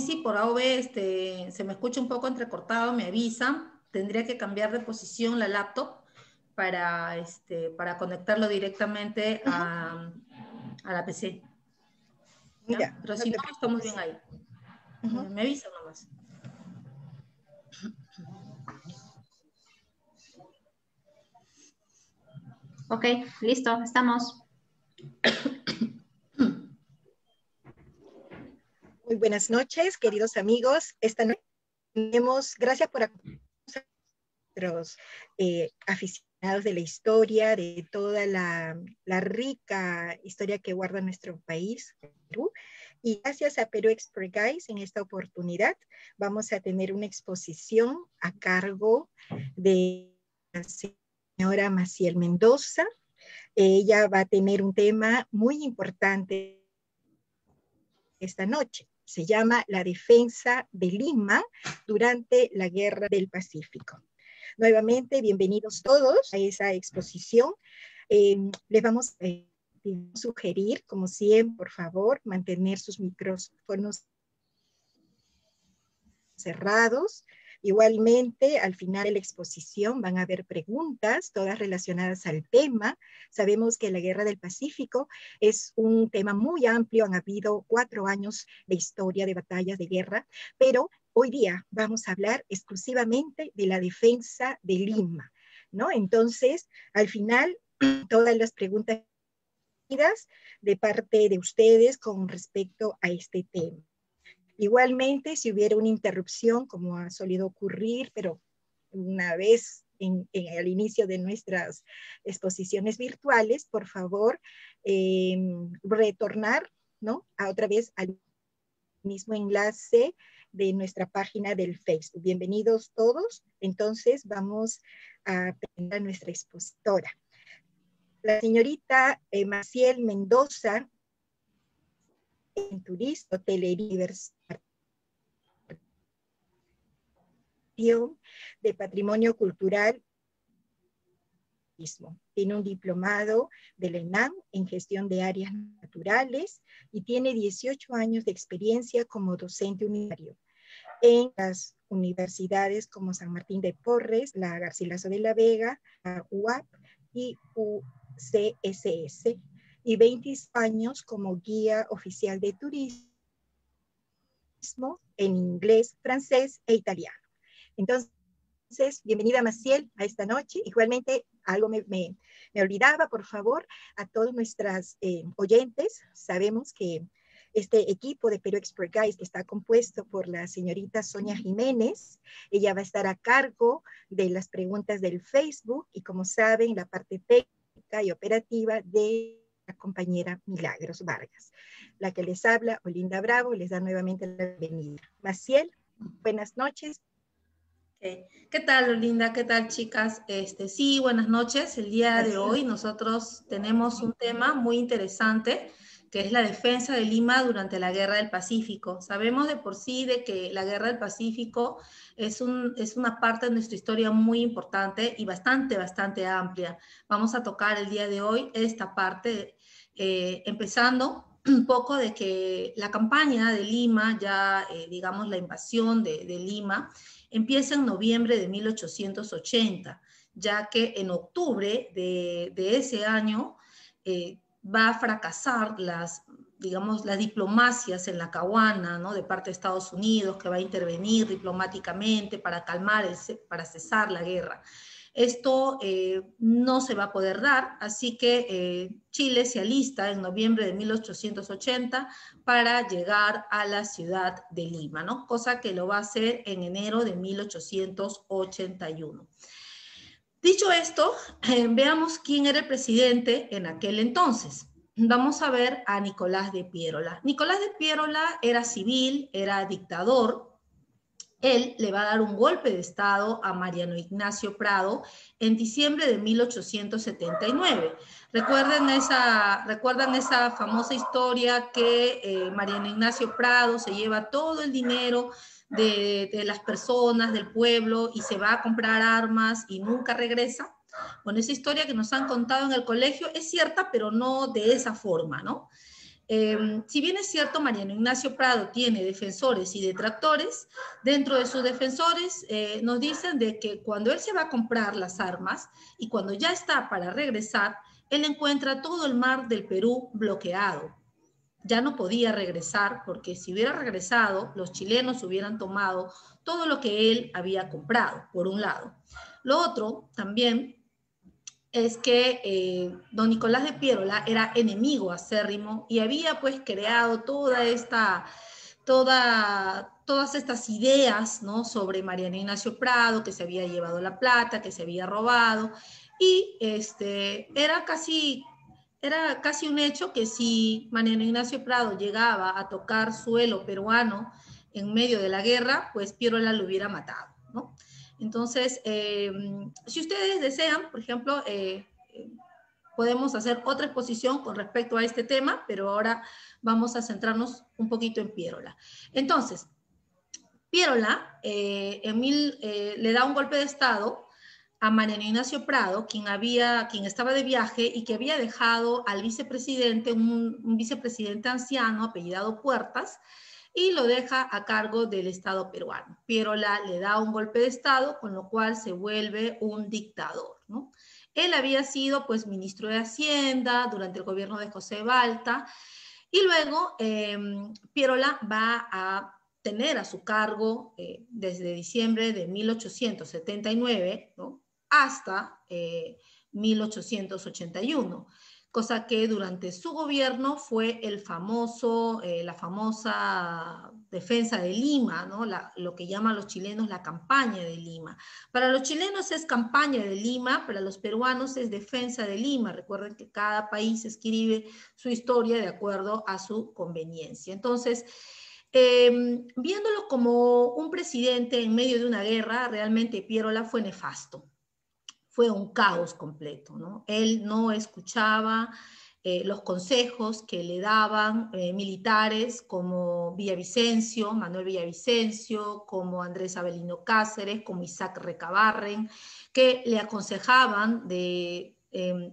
si por AOV este, se me escucha un poco entrecortado, me avisa. Tendría que cambiar de posición la laptop para, este, para conectarlo directamente a, a la PC. Pero si no, estamos bien ahí. Me avisa nomás. Ok, listo, estamos. Muy buenas noches, queridos amigos. Esta noche tenemos, gracias por acompañarnos nuestros eh, aficionados de la historia, de toda la, la, rica historia que guarda nuestro país, Perú. Y gracias a Perú Expert Guys, en esta oportunidad vamos a tener una exposición a cargo de la señora Maciel Mendoza. Ella va a tener un tema muy importante esta noche se llama La defensa de Lima durante la Guerra del Pacífico. Nuevamente, bienvenidos todos a esa exposición. Eh, les vamos a sugerir, como siempre, por favor, mantener sus micrófonos cerrados Igualmente, al final de la exposición van a haber preguntas, todas relacionadas al tema. Sabemos que la Guerra del Pacífico es un tema muy amplio, han habido cuatro años de historia de batallas de guerra, pero hoy día vamos a hablar exclusivamente de la defensa de Lima, ¿no? Entonces, al final, todas las preguntas de parte de ustedes con respecto a este tema. Igualmente, si hubiera una interrupción, como ha solido ocurrir, pero una vez en, el inicio de nuestras exposiciones virtuales, por favor, em, retornar, ¿no? A otra vez al mismo enlace de nuestra página del Facebook. Bienvenidos todos. Entonces, vamos a presentar a nuestra expositora. La señorita eh, Maciel Mendoza en turismo, hotelería de patrimonio cultural. Tiene un diplomado de la ENAM en gestión de áreas naturales y tiene 18 años de experiencia como docente universitario en las universidades como San Martín de Porres, la Garcilaso de la Vega, la UAP y UCSS, y 20 años como guía oficial de turismo en inglés, francés e italiano. Entonces, bienvenida Maciel a esta noche. Igualmente, algo me, me, olvidaba, por favor, a todos nuestras eh, oyentes. Sabemos que este equipo de Perú Expert Guys que está compuesto por la señorita Sonia Jiménez. Ella va a estar a cargo de las preguntas del Facebook y como saben, la parte técnica y operativa de compañera Milagros Vargas. La que les habla, Olinda Bravo, les da nuevamente la bienvenida. Maciel, buenas noches. ¿Qué tal, Olinda? ¿Qué tal, chicas? Este, sí, buenas noches. El día de hoy nosotros tenemos un tema muy interesante que es la defensa de Lima durante la Guerra del Pacífico. Sabemos de por sí de que la Guerra del Pacífico es, un, es una parte de nuestra historia muy importante y bastante, bastante amplia. Vamos a tocar el día de hoy esta parte eh, empezando un poco de que la campaña de Lima, ya eh, digamos la invasión de, Lima, empieza en noviembre de 1880, ya que en octubre de, ese año eh, va a fracasar las, digamos, las diplomacias en la Caguana, ¿no? De parte de Estados Unidos, que va a intervenir diplomáticamente para calmar, para cesar la guerra. Esto eh, no se va a poder dar, así que eh, Chile se alista en noviembre de 1880 para llegar a la ciudad de Lima, ¿no? cosa que lo va a hacer en enero de 1881. Dicho esto, eh, veamos quién era el presidente en aquel entonces. Vamos a ver a Nicolás de Piérola. Nicolás de Piérola era civil, era dictador, él le va a dar un golpe de Estado a Mariano Ignacio Prado en diciembre de 1879. Recuerden esa, recuerdan esa famosa historia que eh, Mariano Ignacio Prado se lleva todo el dinero de, de, las personas, del pueblo, y se va a comprar armas y nunca regresa. Bueno, esa historia que nos han contado en el colegio es cierta, pero no de esa forma, ¿no? Em, si bien es cierto, Mariano Ignacio Prado tiene defensores y detractores, dentro de sus defensores eh, nos dicen de que cuando él se va a comprar las armas y cuando ya está para regresar, él encuentra todo el mar del Perú bloqueado. Ya no podía regresar porque si hubiera regresado, los chilenos hubieran tomado todo lo que él había comprado, por un lado. Lo otro también es que eh, don Nicolás de Pierola era enemigo acérrimo y había pues creado toda esta, toda, todas estas ideas ¿no? sobre Mariano Ignacio Prado, que se había llevado la plata, que se había robado, y este, era, casi, era casi un hecho que si Mariano Ignacio Prado llegaba a tocar suelo peruano en medio de la guerra, pues Pierola lo hubiera matado. Entonces, eh, si ustedes desean, por ejemplo, eh, podemos hacer otra exposición con respecto a este tema, pero ahora vamos a centrarnos un poquito en Pierola. Entonces, Pierola eh, le da un golpe de Estado a Mariano Ignacio Prado, quien, había, quien estaba de viaje y que había dejado al vicepresidente, un, un vicepresidente anciano apellidado Puertas, y lo deja a cargo del Estado peruano. Pierola le da un golpe de Estado, con lo cual se vuelve un dictador. Él había sido pues ministro de Hacienda durante el gobierno de José Balta y luego em, Pierola va a tener a su cargo eh, desde diciembre de 1879 ¿no? hasta 1881. Cosa que durante su gobierno fue el famoso, eh, la famosa defensa de Lima, lo que llaman los chilenos la campaña de Lima. Para los chilenos es campaña de Lima, para los peruanos es defensa de Lima. Recuerden que cada país escribe su historia de acuerdo a su conveniencia. Entonces, em, viéndolo como un presidente en medio de una guerra, realmente Pierola fue nefasto fue un caos completo, ¿no? Él no escuchaba eh, los consejos que le daban eh, militares como Villavicencio, Manuel Villavicencio, como Andrés Abelino Cáceres, como Isaac Recabarren, que le aconsejaban de em,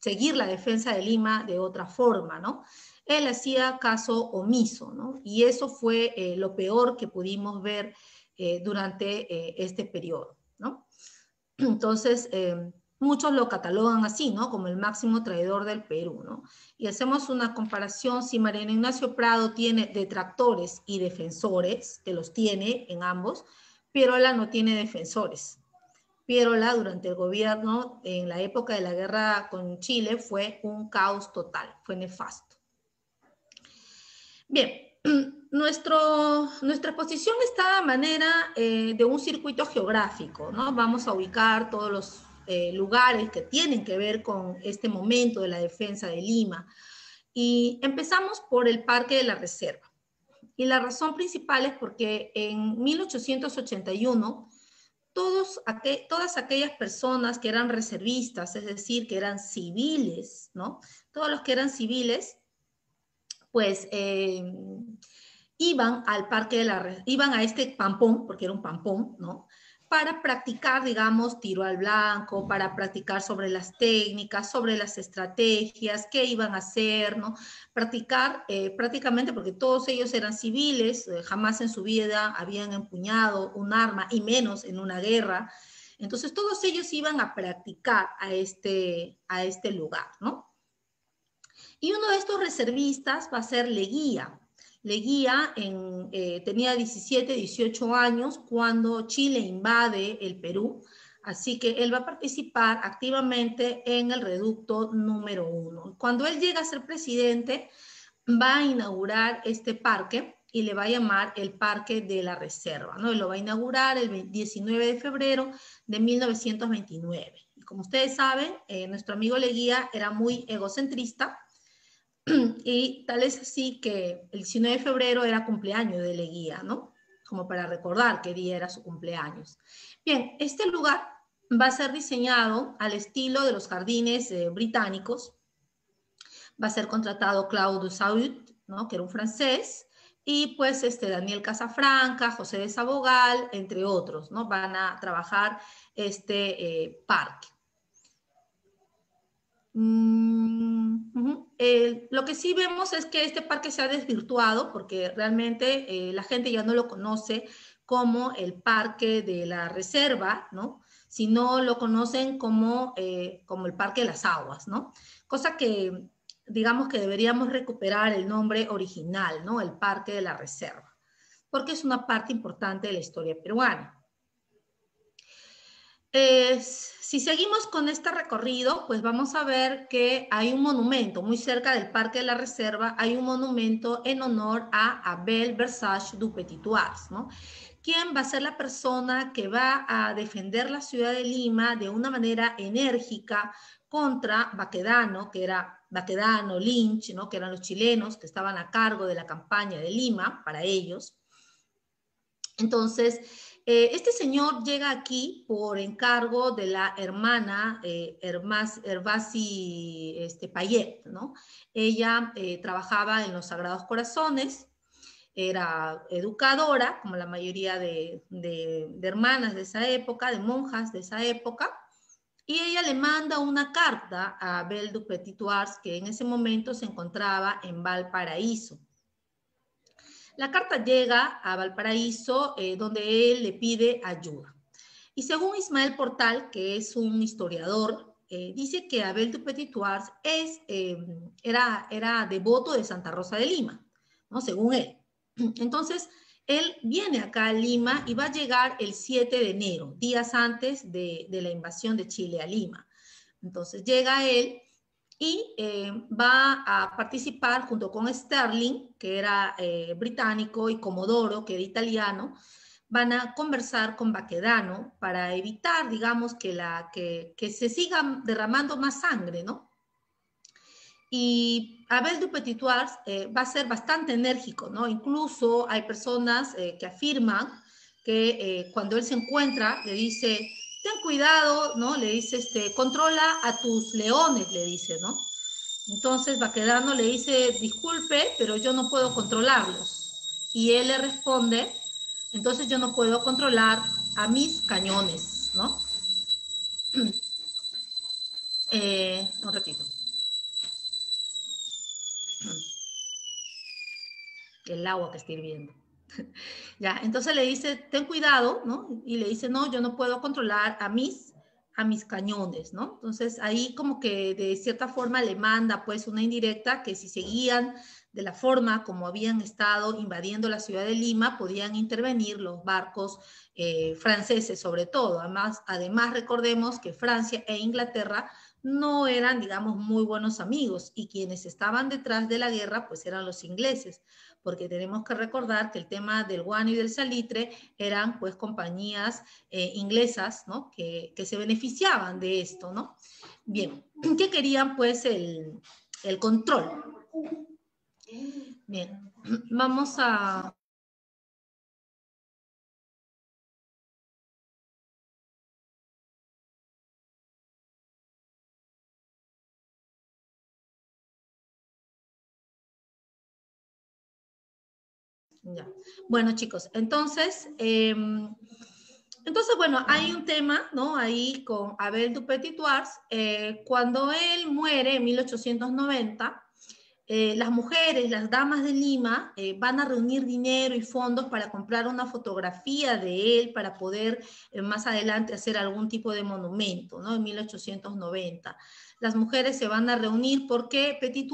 seguir la defensa de Lima de otra forma, ¿no? Él hacía caso omiso, ¿no? Y eso fue eh, lo peor que pudimos ver durante este periodo. Entonces, eh, muchos lo catalogan así, ¿no? Como el máximo traidor del Perú, ¿no? Y hacemos una comparación, si Mariano Ignacio Prado tiene detractores y defensores, que los tiene en ambos, Pierola no tiene defensores. Pierola durante el gobierno, en la época de la guerra con Chile, fue un caos total, fue nefasto. Bien, nuestro, nuestra exposición está a manera eh, de un circuito geográfico, ¿no? Vamos a ubicar todos los eh, lugares que tienen que ver con este momento de la defensa de Lima. Y empezamos por el Parque de la Reserva. Y la razón principal es porque en 1881 todos todas aquellas personas que eran reservistas, es decir, que eran civiles, ¿no? Todos los que eran civiles, pues eh, iban al parque de la, iban a este pampón, porque era un pampón, ¿no? Para practicar, digamos, tiro al blanco, para practicar sobre las técnicas, sobre las estrategias, qué iban a hacer, ¿no? Practicar eh, prácticamente, porque todos ellos eran civiles, eh, jamás en su vida habían empuñado un arma, y menos en una guerra. Entonces, todos ellos iban a practicar a este, a este lugar, ¿no? Y uno de estos reservistas va a ser Leguía. Leguía en, eh, tenía 17, 18 años cuando Chile invade el Perú, así que él va a participar activamente en el reducto número uno. Cuando él llega a ser presidente, va a inaugurar este parque y le va a llamar el Parque de la Reserva, ¿no? Y lo va a inaugurar el 19 de febrero de 1929. Y como ustedes saben, eh, nuestro amigo Leguía era muy egocentrista, y tal es así que el 19 de febrero era cumpleaños de Leguía, ¿no? Como para recordar qué día era su cumpleaños. Bien, este lugar va a ser diseñado al estilo de los jardines eh, británicos. Va a ser contratado Claude Saud, ¿no? que era un francés, y pues este Daniel Casafranca, José de Sabogal, entre otros, ¿no? Van a trabajar este eh, parque. Mm, lo que sí vemos es que este parque se ha desvirtuado porque realmente eh, la gente ya no lo conoce como el parque de la reserva, ¿no? Sino lo conocen como, eh, como el parque de las aguas. Cosa que digamos que deberíamos recuperar el nombre original. El parque de la reserva, porque es una parte importante de la historia peruana si seguimos con este recorrido, pues vamos a ver que hay un monumento muy cerca del Parque de la Reserva, hay un monumento en honor a Abel Versace du Petit-Ours, ¿no? ¿Quién va a ser la persona que va a defender la ciudad de Lima de una manera enérgica contra Baquedano, que era Baquedano, Lynch, ¿no? que eran los chilenos que estaban a cargo de la campaña de Lima para ellos. Entonces, eh, este señor llega aquí por encargo de la hermana eh, Hervasi este, Payet, ¿no? Ella eh, trabajaba en los Sagrados Corazones, era educadora, como la mayoría de, hermanas de esa época, de monjas de esa época, y ella le manda una carta a Belle du Petit que en ese momento se encontraba en Valparaíso. La carta llega a Valparaíso, eh, donde él le pide ayuda. Y según Ismael Portal, que es un historiador, eh, dice que Abel du Petit es, em, era, era devoto de Santa Rosa de Lima, ¿no? según él. Entonces, él viene acá a Lima y va a llegar el 7 de enero, días antes de, de la invasión de Chile a Lima. Entonces llega él y eh, va a participar junto con Sterling, que era eh, británico, y Comodoro, que era italiano, van a conversar con Baquedano para evitar, digamos, que, la, que, que se siga derramando más sangre, ¿no? Y Abel du Petit eh, va a ser bastante enérgico, ¿no? Incluso hay personas que afirman que cuando él se encuentra, le dice, ten cuidado, ¿no? Le dice, este, controla a tus leones, le dice, ¿no? Entonces Baquedano le dice, disculpe, pero yo no puedo controlarlos. Y él le responde, entonces yo no puedo controlar a mis cañones, ¿no? Eh, un ratito. El agua que está hirviendo. ya, entonces le dice, ten cuidado, ¿no? Y le dice, no, yo no puedo controlar a mis, a mis cañones, ¿no? Entonces ahí como que de cierta forma le manda pues una indirecta que si seguían de la forma como habían estado invadiendo la ciudad de Lima, podían intervenir los barcos eh, franceses sobre todo. Además, además, recordemos que Francia e Inglaterra no eran, digamos, muy buenos amigos y quienes estaban detrás de la guerra, pues eran los ingleses porque tenemos que recordar que el tema del guano y del salitre eran pues compañías eh, inglesas, ¿no? Que, se beneficiaban de esto, ¿no? Bien, ¿qué querían pues el, el control? Bien, vamos a, Bueno, chicos, entonces, em, entonces, bueno, hay un tema, ¿no? Ahí con Abel du Petit eh, cuando él muere en 1890, eh, las mujeres, las damas de Lima, eh, van a reunir dinero y fondos para comprar una fotografía de él para poder más adelante hacer algún tipo de monumento, ¿no? En 1890 las mujeres se van a reunir porque Petit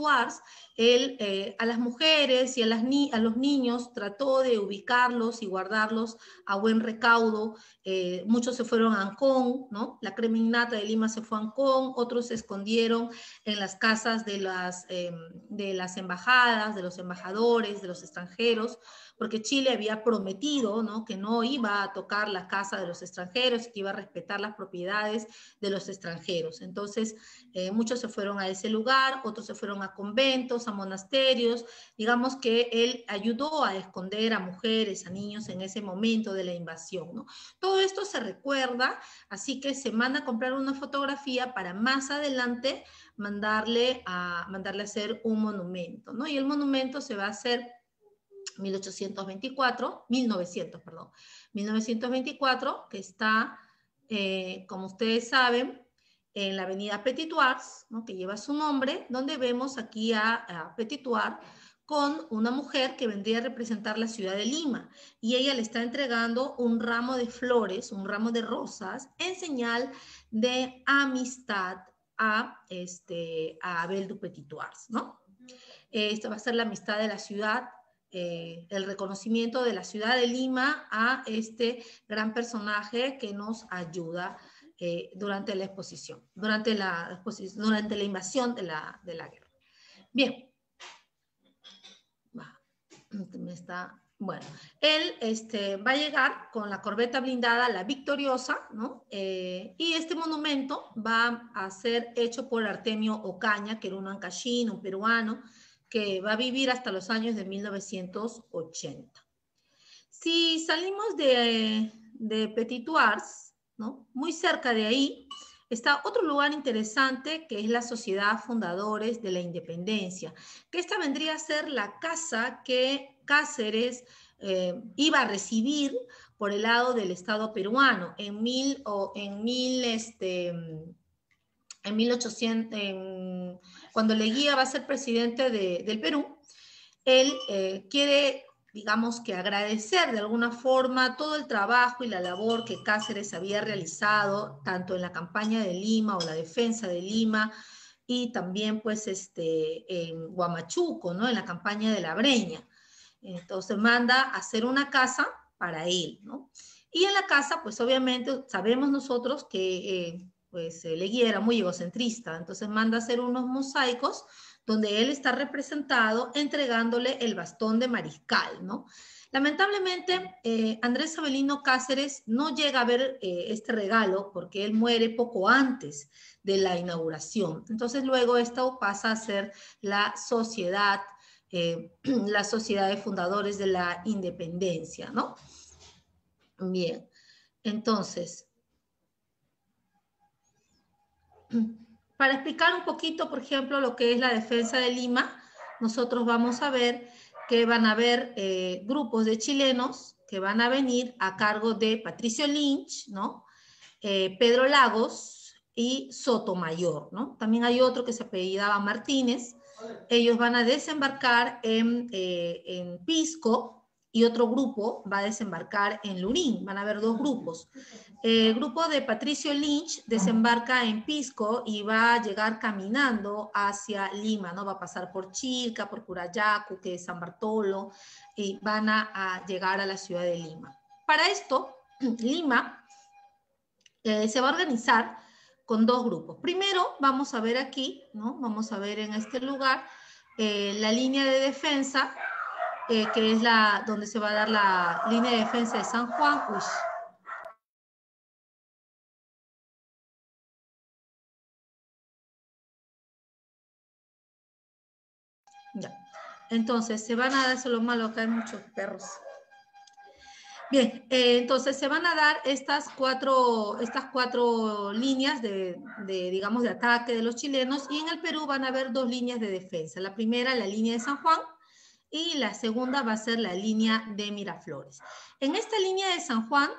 él eh, a las mujeres y a, las a los niños trató de ubicarlos y guardarlos a buen recaudo. Eh, muchos se fueron a Ancón, ¿no? La creminata de Lima se fue a Ancón, otros se escondieron en las casas de las, em, de las embajadas, de los embajadores, de los extranjeros porque Chile había prometido ¿no? que no iba a tocar la casa de los extranjeros, que iba a respetar las propiedades de los extranjeros. Entonces, eh, muchos se fueron a ese lugar, otros se fueron a conventos, a monasterios. Digamos que él ayudó a esconder a mujeres, a niños en ese momento de la invasión. Todo esto se recuerda, así que se manda a comprar una fotografía para más adelante mandarle a, mandarle a hacer un monumento. ¿no? Y el monumento se va a hacer 1824, 1900, perdón, 1924, que está, eh, como ustedes saben, en la avenida Petitoires, ¿no? que lleva su nombre, donde vemos aquí a, a Petitoir con una mujer que vendría a representar la ciudad de Lima y ella le está entregando un ramo de flores, un ramo de rosas en señal de amistad a, este, a Abel du Petitoires, ¿no? Esta va a ser la amistad de la ciudad, eh, el reconocimiento de la ciudad de Lima a este gran personaje que nos ayuda eh, durante la exposición, durante la, durante la invasión de la, de la guerra. Bien, me está, bueno, él este, va a llegar con la corbeta blindada, la victoriosa, ¿no? Eh, y este monumento va a ser hecho por Artemio Ocaña, que era un ancachín, un peruano, que va a vivir hasta los años de 1980. Si salimos de, de Petituars, ¿no? Muy cerca de ahí, está otro lugar interesante que es la Sociedad Fundadores de la Independencia, que esta vendría a ser la casa que Cáceres eh, iba a recibir por el lado del Estado peruano en mil o en mil este en 1800 cuando Leguía va a ser presidente del Perú él eh, quiere digamos que agradecer de alguna forma todo el trabajo y la labor que Cáceres había realizado, tanto en la campaña de Lima o la defensa de Lima, y también pues este, en Huamachuco, ¿no? en la campaña de la Breña. Entonces manda a hacer una casa para él, ¿no? Y en la casa, pues obviamente sabemos nosotros que eh, pues Leguía era muy egocentrista, entonces manda a hacer unos mosaicos donde él está representado entregándole el bastón de mariscal, ¿no? Lamentablemente, eh, Andrés Abelino Cáceres no llega a ver eh, este regalo porque él muere poco antes de la inauguración. Entonces, luego esto pasa a ser la sociedad, eh, la sociedad de fundadores de la independencia, ¿no? Bien, entonces, para explicar un poquito, por ejemplo, lo que es la defensa de Lima, nosotros vamos a ver que van a haber eh, grupos de chilenos que van a venir a cargo de Patricio Lynch, ¿no? Eh, Pedro Lagos y Sotomayor, ¿no? También hay otro que se apellidaba Martínez. Ellos van a desembarcar en, eh, en Pisco, y otro grupo va a desembarcar en Lurín. Van a haber dos grupos. El grupo de Patricio Lynch desembarca en Pisco y va a llegar caminando hacia Lima, ¿no? Va a pasar por Chilca, por Curayacu, que es San Bartolo, y van a, llegar a la ciudad de Lima. Para esto, Lima eh, se va a organizar con dos grupos. Primero, vamos a ver aquí, ¿no? Vamos a ver en este lugar eh, la línea de defensa eh, que es la donde se va a dar la línea de defensa de San Juan. Ya. Entonces, se van a dar, eso lo malo, acá hay muchos perros. Bien, eh, entonces se van a dar estas cuatro, estas cuatro líneas de, de, digamos, de ataque de los chilenos y en el Perú van a haber dos líneas de defensa. La primera, la línea de San Juan, y la segunda va a ser la línea de Miraflores. En esta línea de San Juan,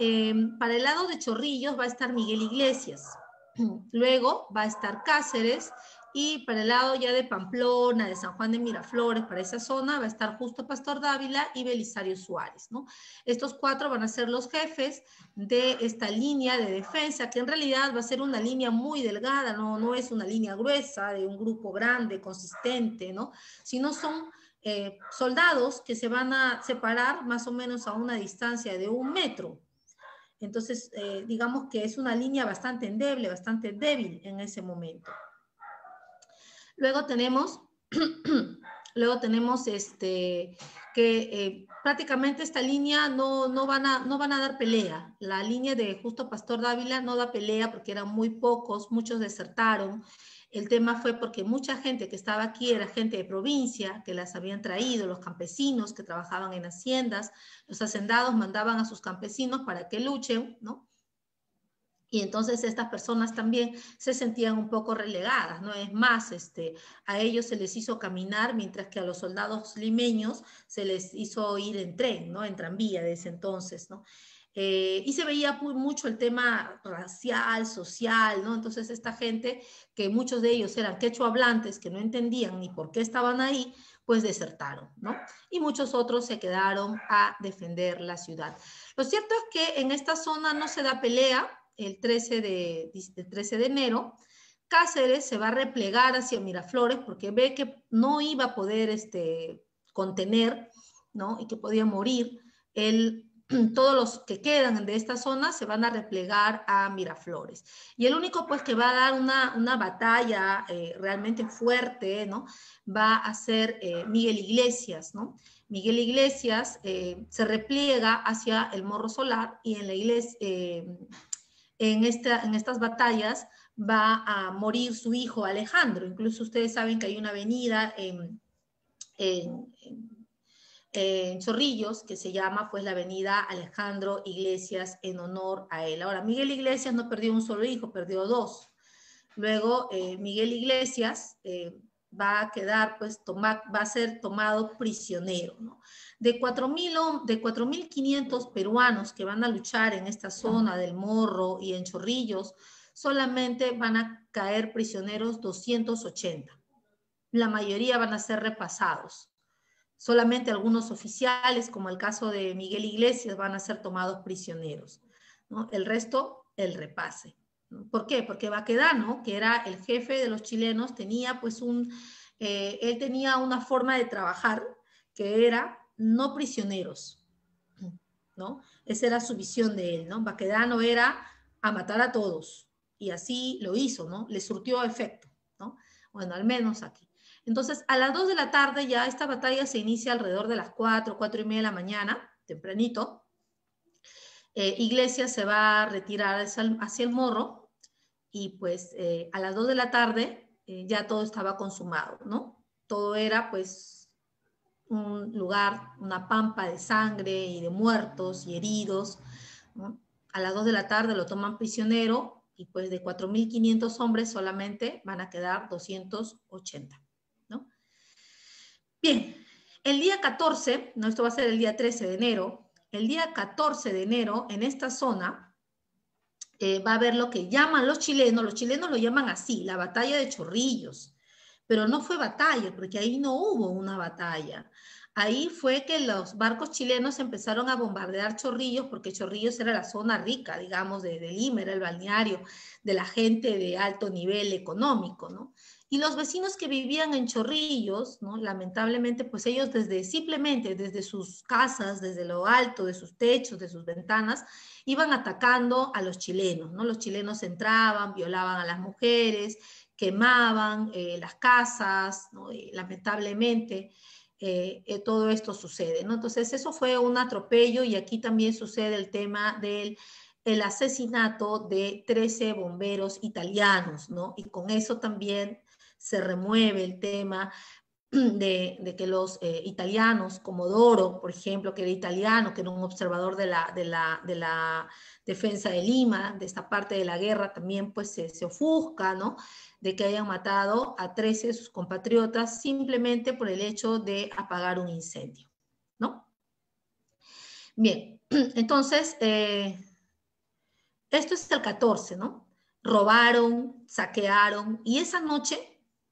eh, para el lado de Chorrillos va a estar Miguel Iglesias, luego va a estar Cáceres y para el lado ya de Pamplona, de San Juan de Miraflores, para esa zona va a estar justo Pastor Dávila y Belisario Suárez. ¿no? Estos cuatro van a ser los jefes de esta línea de defensa, que en realidad va a ser una línea muy delgada, no, no es una línea gruesa de un grupo grande, consistente, ¿no? sino son eh, soldados que se van a separar más o menos a una distancia de un metro. Entonces, eh, digamos que es una línea bastante endeble, bastante débil en ese momento. Luego tenemos, luego tenemos este, que eh, prácticamente esta línea no, no, van a, no van a dar pelea. La línea de Justo Pastor Dávila no da pelea porque eran muy pocos, muchos desertaron. El tema fue porque mucha gente que estaba aquí era gente de provincia, que las habían traído, los campesinos que trabajaban en haciendas, los hacendados mandaban a sus campesinos para que luchen, ¿no? y entonces estas personas también se sentían un poco relegadas, ¿no? Es más, este, a ellos se les hizo caminar, mientras que a los soldados limeños se les hizo ir en tren, ¿no? En tranvía de ese entonces, ¿no? Eh, y se veía mucho el tema racial, social, ¿no? Entonces esta gente, que muchos de ellos eran quechua hablantes, que no entendían ni por qué estaban ahí, pues desertaron, ¿no? Y muchos otros se quedaron a defender la ciudad. Lo cierto es que en esta zona no se da pelea, el 13 de, 13 de enero, Cáceres se va a replegar hacia Miraflores porque ve que no iba a poder este, contener, ¿no? Y que podía morir. todos los que quedan de esta zona se van a replegar a Miraflores. Y el único pues que va a dar una, una batalla eh, realmente fuerte, ¿no? Va a ser eh, Miguel Iglesias, ¿no? Miguel Iglesias eh, se repliega hacia el Morro Solar y en la en, esta, en estas batallas va a morir su hijo Alejandro. Incluso ustedes saben que hay una avenida en, en, Chorrillos que se llama pues la avenida Alejandro Iglesias en honor a él. Ahora, Miguel Iglesias no perdió un solo hijo, perdió dos. Luego, eh, Miguel Iglesias eh, va a quedar, pues, toma, va a ser tomado prisionero, ¿no? De 4.500 peruanos que van a luchar en esta zona del Morro y en Chorrillos, solamente van a caer prisioneros 280. La mayoría van a ser repasados. Solamente algunos oficiales, como el caso de Miguel Iglesias, van a ser tomados prisioneros. El resto, el repase. ¿Por qué? Porque Baquedano, que era el jefe de los chilenos, tenía pues un, eh, él tenía una forma de trabajar que era no prisioneros, ¿no? Esa era su visión de él, ¿no? Baquedano era a matar a todos y así lo hizo, ¿no? Le surtió efecto, ¿no? Bueno, al menos aquí. Entonces, a las 2 de la tarde ya esta batalla se inicia alrededor de las 4, 4 y media de la mañana, tempranito. Eh, Iglesia se va a retirar hacia el, morro y pues eh, a las 2 de la tarde eh, ya todo estaba consumado, ¿no? Todo era pues un lugar, una pampa de sangre y de muertos y heridos. A las 2 de la tarde lo toman prisionero y pues de 4.500 hombres solamente van a quedar 280. Bien, el día 14, no, esto va a ser el día 13 de enero, el día 14 de enero en esta zona eh, va a haber lo que llaman los chilenos, los chilenos lo llaman así, la batalla de Chorrillos pero no fue batalla, porque ahí no hubo una batalla. Ahí fue que los barcos chilenos empezaron a bombardear Chorrillos, porque Chorrillos era la zona rica, digamos, de, Lima, era el balneario de la gente de alto nivel económico, ¿no? Y los vecinos que vivían en Chorrillos, ¿no? Lamentablemente, pues ellos desde simplemente desde sus casas, desde lo alto de sus techos, de sus ventanas, iban atacando a los chilenos, ¿no? Los chilenos entraban, violaban a las mujeres, quemaban eh, las casas, lamentablemente eh, eh, todo esto sucede. Entonces eso fue un atropello y aquí también sucede el tema del el asesinato de 13 bomberos italianos, ¿no? Y con eso también se remueve el tema de, que los italianos, como Doro, por ejemplo, que era italiano, que era un observador de la, de la, de la defensa de Lima, de esta parte de la guerra, también pues se, se ofusca, ¿no? de que hayan matado a 13 de sus compatriotas simplemente por el hecho de apagar un incendio, ¿no? Bien, entonces, eh, esto es el 14, ¿no? Robaron, saquearon y esa noche,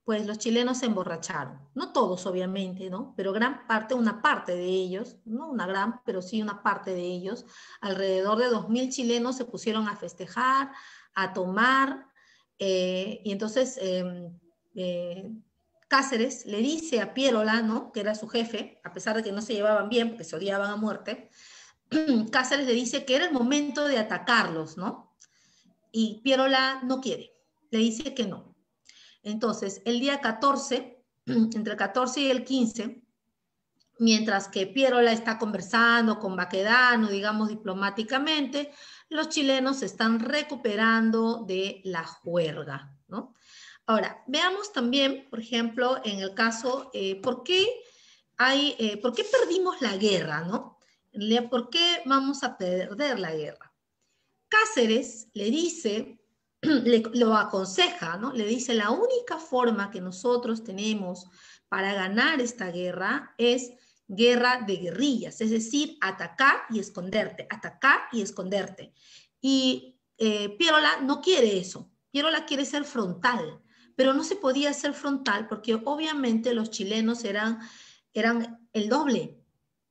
pues los chilenos se emborracharon. No todos, obviamente, ¿no? Pero gran parte, una parte de ellos, no una gran, pero sí una parte de ellos, alrededor de 2.000 chilenos se pusieron a festejar, a tomar, eh, y entonces em, eh, Cáceres le dice a Pierola, ¿no? que era su jefe, a pesar de que no se llevaban bien, porque se odiaban a muerte, Cáceres le dice que era el momento de atacarlos, ¿no? Y Pierola no quiere, le dice que no. Entonces, el día 14, entre el 14 y el 15, mientras que Pierola está conversando con Baquedano, digamos diplomáticamente, los chilenos se están recuperando de la juerga, ¿no? Ahora, veamos también, por ejemplo, en el caso, eh, ¿por, qué hay, eh, ¿por qué perdimos la guerra, no? ¿Por qué vamos a perder la guerra? Cáceres le dice, le, lo aconseja, ¿no? Le dice, la única forma que nosotros tenemos para ganar esta guerra es guerra de guerrillas, es decir, atacar y esconderte, atacar y esconderte. Y eh, Pierola no quiere eso, Pierola quiere ser frontal, pero no se podía ser frontal porque obviamente los chilenos eran, eran el doble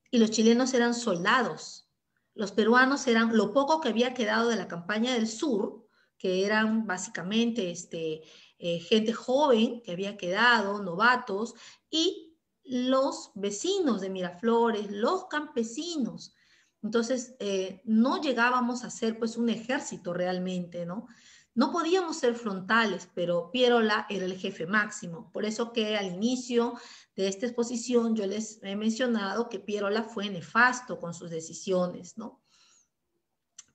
y los chilenos eran soldados. Los peruanos eran lo poco que había quedado de la campaña del sur, que eran básicamente este, eh, gente joven que había quedado, novatos, y los vecinos de Miraflores, los campesinos. Entonces, eh, no llegábamos a ser pues un ejército realmente, ¿no? No podíamos ser frontales, pero Pierola era el jefe máximo. Por eso que al inicio de esta exposición yo les he mencionado que Pierola fue nefasto con sus decisiones, ¿no?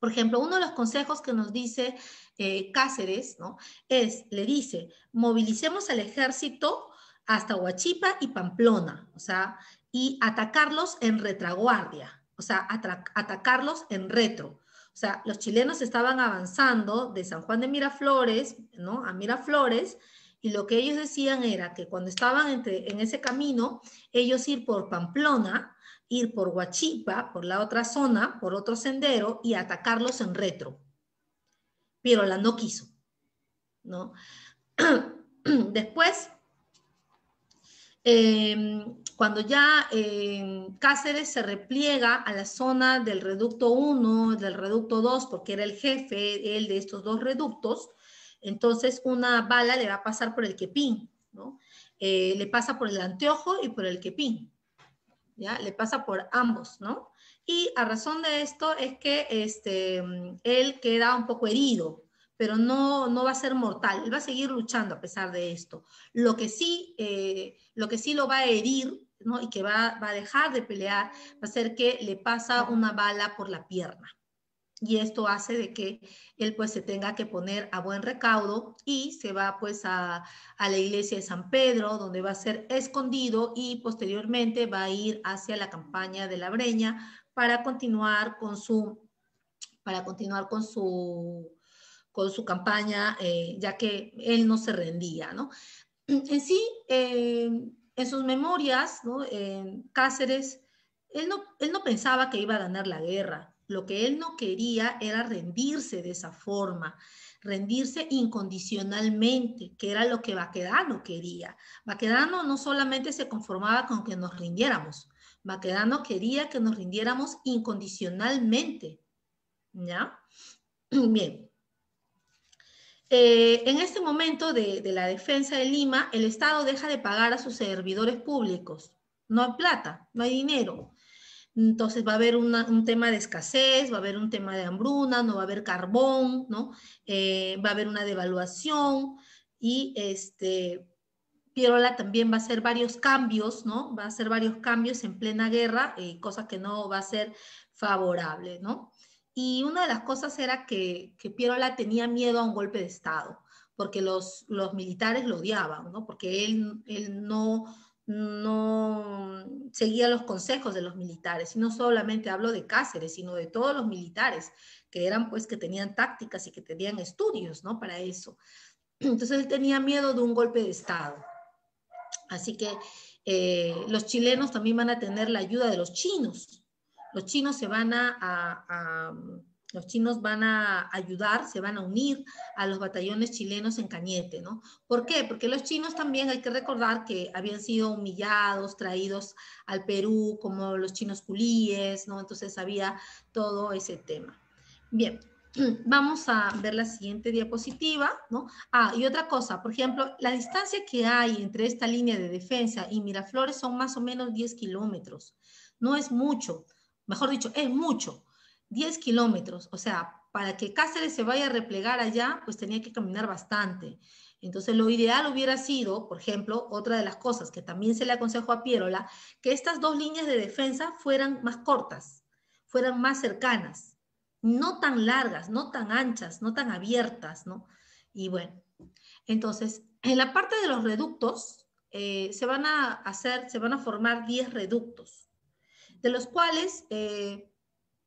Por ejemplo, uno de los consejos que nos dice eh, Cáceres, ¿no? Es, le dice, movilicemos al ejército hasta Huachipa y Pamplona, o sea, y atacarlos en retraguardia, o sea, atacarlos en retro. O sea, los chilenos estaban avanzando de San Juan de Miraflores, ¿no? A Miraflores, y lo que ellos decían era que cuando estaban entre, en ese camino, ellos ir por Pamplona, ir por Huachipa, por la otra zona, por otro sendero, y atacarlos en retro. Pero la no quiso, ¿no? Después, Em, cuando ya em, Cáceres se repliega a la zona del reducto 1, del reducto 2, porque era el jefe, él de estos dos reductos, entonces una bala le va a pasar por el quepín, ¿no? Eh, le pasa por el anteojo y por el quepín, Le pasa por ambos, ¿no? Y a razón de esto es que este, él queda un poco herido, pero no, no va a ser mortal. Él va a seguir luchando a pesar de esto. Lo que sí, eh, lo, que sí lo va a herir ¿no? y que va, va, a dejar de pelear va a ser que le pasa una bala por la pierna. Y esto hace de que él pues se tenga que poner a buen recaudo y se va pues a, a la iglesia de San Pedro, donde va a ser escondido y posteriormente va a ir hacia la campaña de la Breña para continuar con su, para continuar con su, con su campaña, eh, ya que él no se rendía, ¿no? En sí, eh, en sus memorias, ¿no? Cáceres, él no, él no pensaba que iba a ganar la guerra. Lo que él no quería era rendirse de esa forma, rendirse incondicionalmente, que era lo que Baquedano quería. Baquedano no solamente se conformaba con que nos rindiéramos, Baquedano quería que nos rindiéramos incondicionalmente. ¿Ya? Bien, eh, en este momento de, la defensa de Lima, el Estado deja de pagar a sus servidores públicos. No hay plata, no hay dinero. Entonces va a haber un tema de escasez, va a haber un tema de hambruna, no va a haber carbón, ¿no? Eh, va a haber una devaluación y este, Pierola también va a hacer varios cambios, ¿no? Va a hacer varios cambios en plena guerra, eh, cosa que no va a ser favorable, ¿no? Y una de las cosas era que, que Pierola tenía miedo a un golpe de Estado, porque los, los militares lo odiaban, ¿no? porque él, él no, no seguía los consejos de los militares, y no solamente hablo de Cáceres, sino de todos los militares, que eran pues que tenían tácticas y que tenían estudios, ¿no? Para eso. Entonces él tenía miedo de un golpe de Estado. Así que eh, los chilenos también van a tener la ayuda de los chinos, los chinos se van a, los chinos van a ayudar, se van a unir a los batallones chilenos en Cañete, ¿no? ¿Por qué? Porque los chinos también hay que recordar que habían sido humillados, traídos al Perú como los chinos culíes, ¿no? Entonces había todo ese tema. Bien, vamos a ver la siguiente diapositiva, ¿no? Ah, y otra cosa, por ejemplo, la distancia que hay entre esta línea de defensa y Miraflores son más o menos 10 kilómetros. No es mucho mejor dicho, es mucho, 10 kilómetros, o sea, para que Cáceres se vaya a replegar allá, pues tenía que caminar bastante. Entonces, lo ideal hubiera sido, por ejemplo, otra de las cosas que también se le aconsejó a Pierola, que estas dos líneas de defensa fueran más cortas, fueran más cercanas, no tan largas, no tan anchas, no tan abiertas, ¿no? Y bueno, entonces, en la parte de los reductos, eh, se van a hacer, se van a formar 10 reductos de los cuales eh,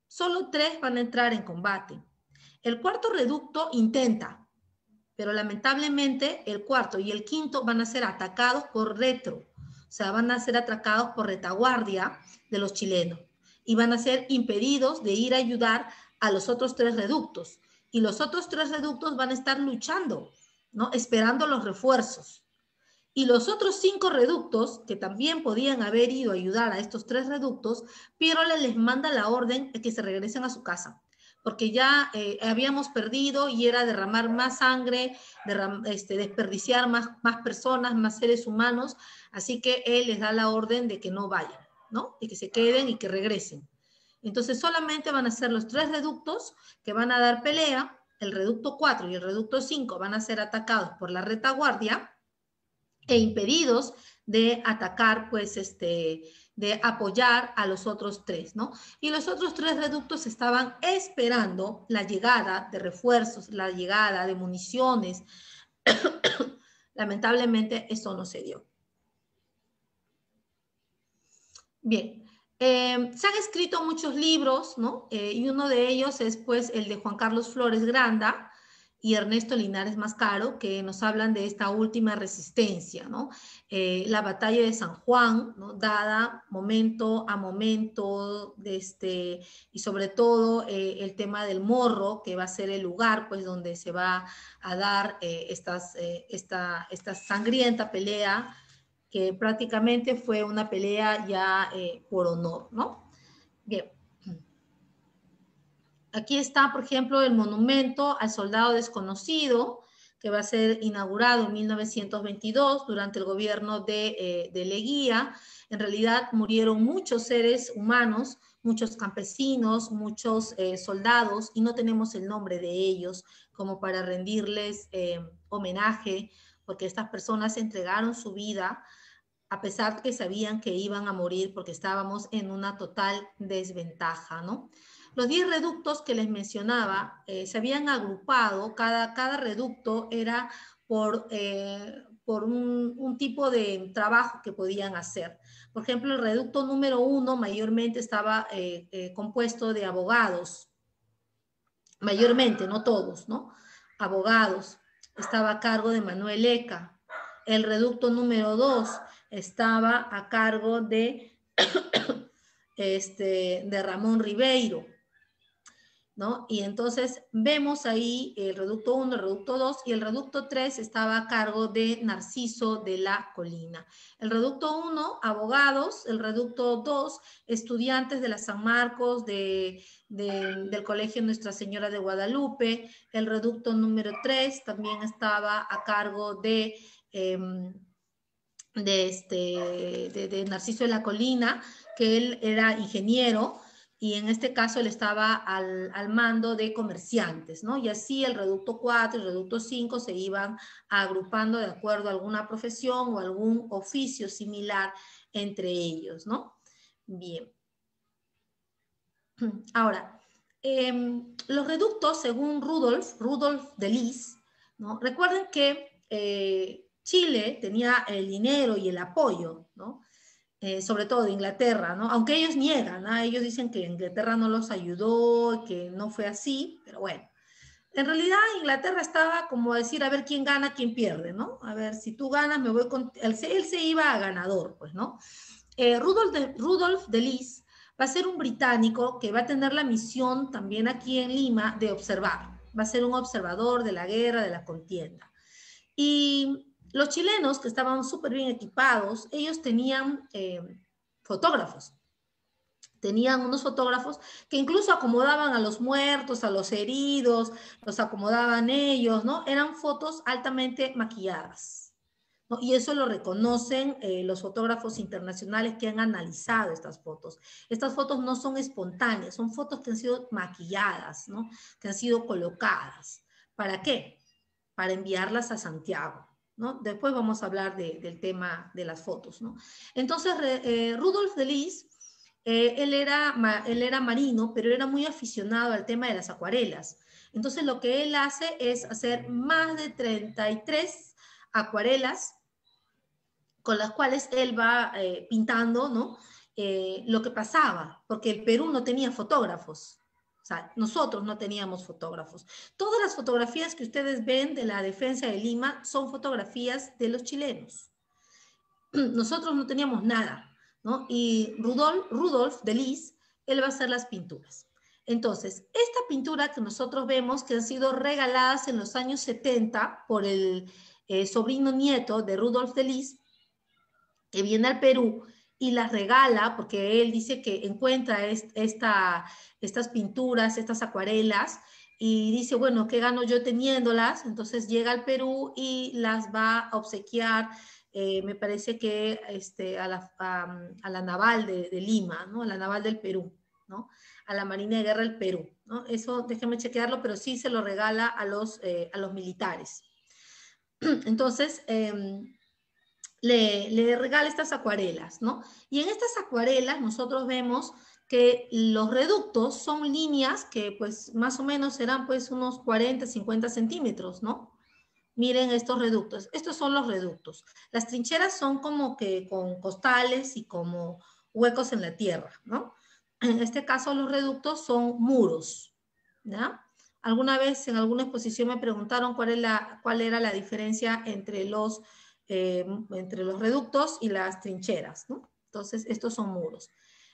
solo tres van a entrar en combate. El cuarto reducto intenta, pero lamentablemente el cuarto y el quinto van a ser atacados por retro, o sea, van a ser atacados por retaguardia de los chilenos y van a ser impedidos de ir a ayudar a los otros tres reductos. Y los otros tres reductos van a estar luchando, ¿no? Esperando los refuerzos. Y los otros cinco reductos, que también podían haber ido a ayudar a estos tres reductos, Pierole les manda la orden de que se regresen a su casa, porque ya eh, habíamos perdido y era derramar más sangre, este, desperdiciar más, personas, más seres humanos, así que él les da la orden de que no vayan, ¿no? Y que se queden y que regresen. Entonces solamente van a ser los tres reductos que van a dar pelea, el reducto 4 y el reducto 5 van a ser atacados por la retaguardia, e impedidos de atacar, pues, este, de apoyar a los otros tres, ¿no? Y los otros tres reductos estaban esperando la llegada de refuerzos, la llegada de municiones. Lamentablemente, eso no se dio. Bien, eh, se han escrito muchos libros, ¿no? Eh, y uno de ellos es, pues, el de Juan Carlos Flores Granda, y Ernesto Linares Mascaro, que nos hablan de esta última resistencia, ¿no? Eh, la batalla de San Juan, ¿no? dada momento a momento, de este, y sobre todo eh, el tema del morro, que va a ser el lugar pues, donde se va a dar eh, estas, esta, esta sangrienta pelea, que prácticamente fue una pelea ya por honor, ¿no? Bien. Aquí está, por ejemplo, el monumento al soldado desconocido, que va a ser inaugurado en 1922 durante el gobierno de, eh, de Leguía. En realidad murieron muchos seres humanos, muchos campesinos, muchos eh, soldados, y no tenemos el nombre de ellos como para rendirles eh, homenaje, porque estas personas entregaron su vida a pesar que sabían que iban a morir porque estábamos en una total desventaja, ¿no? Los 10 reductos que les mencionaba eh, se habían agrupado, cada, cada reducto era por, eh, por un, tipo de trabajo que podían hacer. Por ejemplo, el reducto número uno mayormente estaba eh, compuesto de abogados, mayormente, no todos, ¿no? Abogados. Estaba a cargo de Manuel Eca. El reducto número dos estaba a cargo de, este, de Ramón Ribeiro. ¿No? Y entonces vemos ahí el reducto 1, el reducto 2 y el reducto 3 estaba a cargo de Narciso de la Colina. El reducto 1, abogados, el reducto 2, estudiantes de la San Marcos, de, del Colegio Nuestra Señora de Guadalupe. El reducto número 3 también estaba a cargo de... Em, de, este, de Narciso de la Colina, que él era ingeniero, y en este caso él estaba al, mando de comerciantes, ¿no? Y así el reducto 4 y el reducto 5 se iban agrupando de acuerdo a alguna profesión o algún oficio similar entre ellos, ¿no? Bien. Ahora, em, los reductos, según Rudolf, Rudolf de Lis, ¿no? Recuerden que eh, Chile tenía el dinero y el apoyo, ¿no? Eh, sobre todo de Inglaterra, ¿no? Aunque ellos niegan, ellos dicen que Inglaterra no los ayudó, que no fue así, pero bueno. En realidad Inglaterra estaba como decir, a ver quién gana, quién pierde, ¿no? A ver, si tú ganas, me voy con... Él, se iba a ganador, pues, ¿no? Eh, Rudolf, de, Rudolf de Lis va a ser un británico que va a tener la misión también aquí en Lima de observar. Va a ser un observador de la guerra, de la contienda. Y los chilenos, que estaban súper bien equipados, ellos tenían eh, fotógrafos. Tenían unos fotógrafos que incluso acomodaban a los muertos, a los heridos, los acomodaban ellos, ¿no? Eran fotos altamente maquilladas. Y eso lo reconocen eh, los fotógrafos internacionales que han analizado estas fotos. Estas fotos no son espontáneas, son fotos que han sido maquilladas, ¿no? Que han sido colocadas. ¿Para qué? Para enviarlas a Santiago. Después vamos a hablar del tema de las fotos, Entonces, eh, Rudolf de Lis, eh, él, era, él era marino, pero era muy aficionado al tema de las acuarelas. Entonces, lo que él hace es hacer más de 33 acuarelas con las cuales él va eh, pintando, ¿no? lo que pasaba, porque el Perú no tenía fotógrafos. O sea, nosotros no teníamos fotógrafos. Todas las fotografías que ustedes ven de la defensa de Lima son fotografías de los chilenos. Nosotros no teníamos nada, ¿no? Y Rudolf, Rudolf de Lis, él va a hacer las pinturas. Entonces, esta pintura que nosotros vemos que han sido regaladas en los años 70 por el eh, sobrino nieto de Rudolf de Lis, que viene al Perú y las regala, porque él dice que encuentra esta, estas pinturas, estas acuarelas, y dice, bueno, ¿qué gano yo teniéndolas? Entonces llega al Perú y las va a obsequiar, eh, me parece que este, a, la, a, la naval de, Lima, ¿no? A la naval del Perú, ¿no? A la Marina de Guerra del Perú, ¿no? Eso déjeme chequearlo, pero sí se lo regala a los, eh, a los militares. Entonces, em, le, le regala estas acuarelas, ¿no? Y en estas acuarelas nosotros vemos que los reductos son líneas que pues más o menos serán pues unos 40, 50 centímetros, ¿no? Miren estos reductos. Estos son los reductos. Las trincheras son como que con costales y como huecos en la tierra, ¿no? En este caso los reductos son muros, ¿ya? Alguna vez en alguna exposición me preguntaron cuál, la, cuál era la diferencia entre los, eh, entre los reductos y las trincheras, ¿no? Entonces, estos son muros.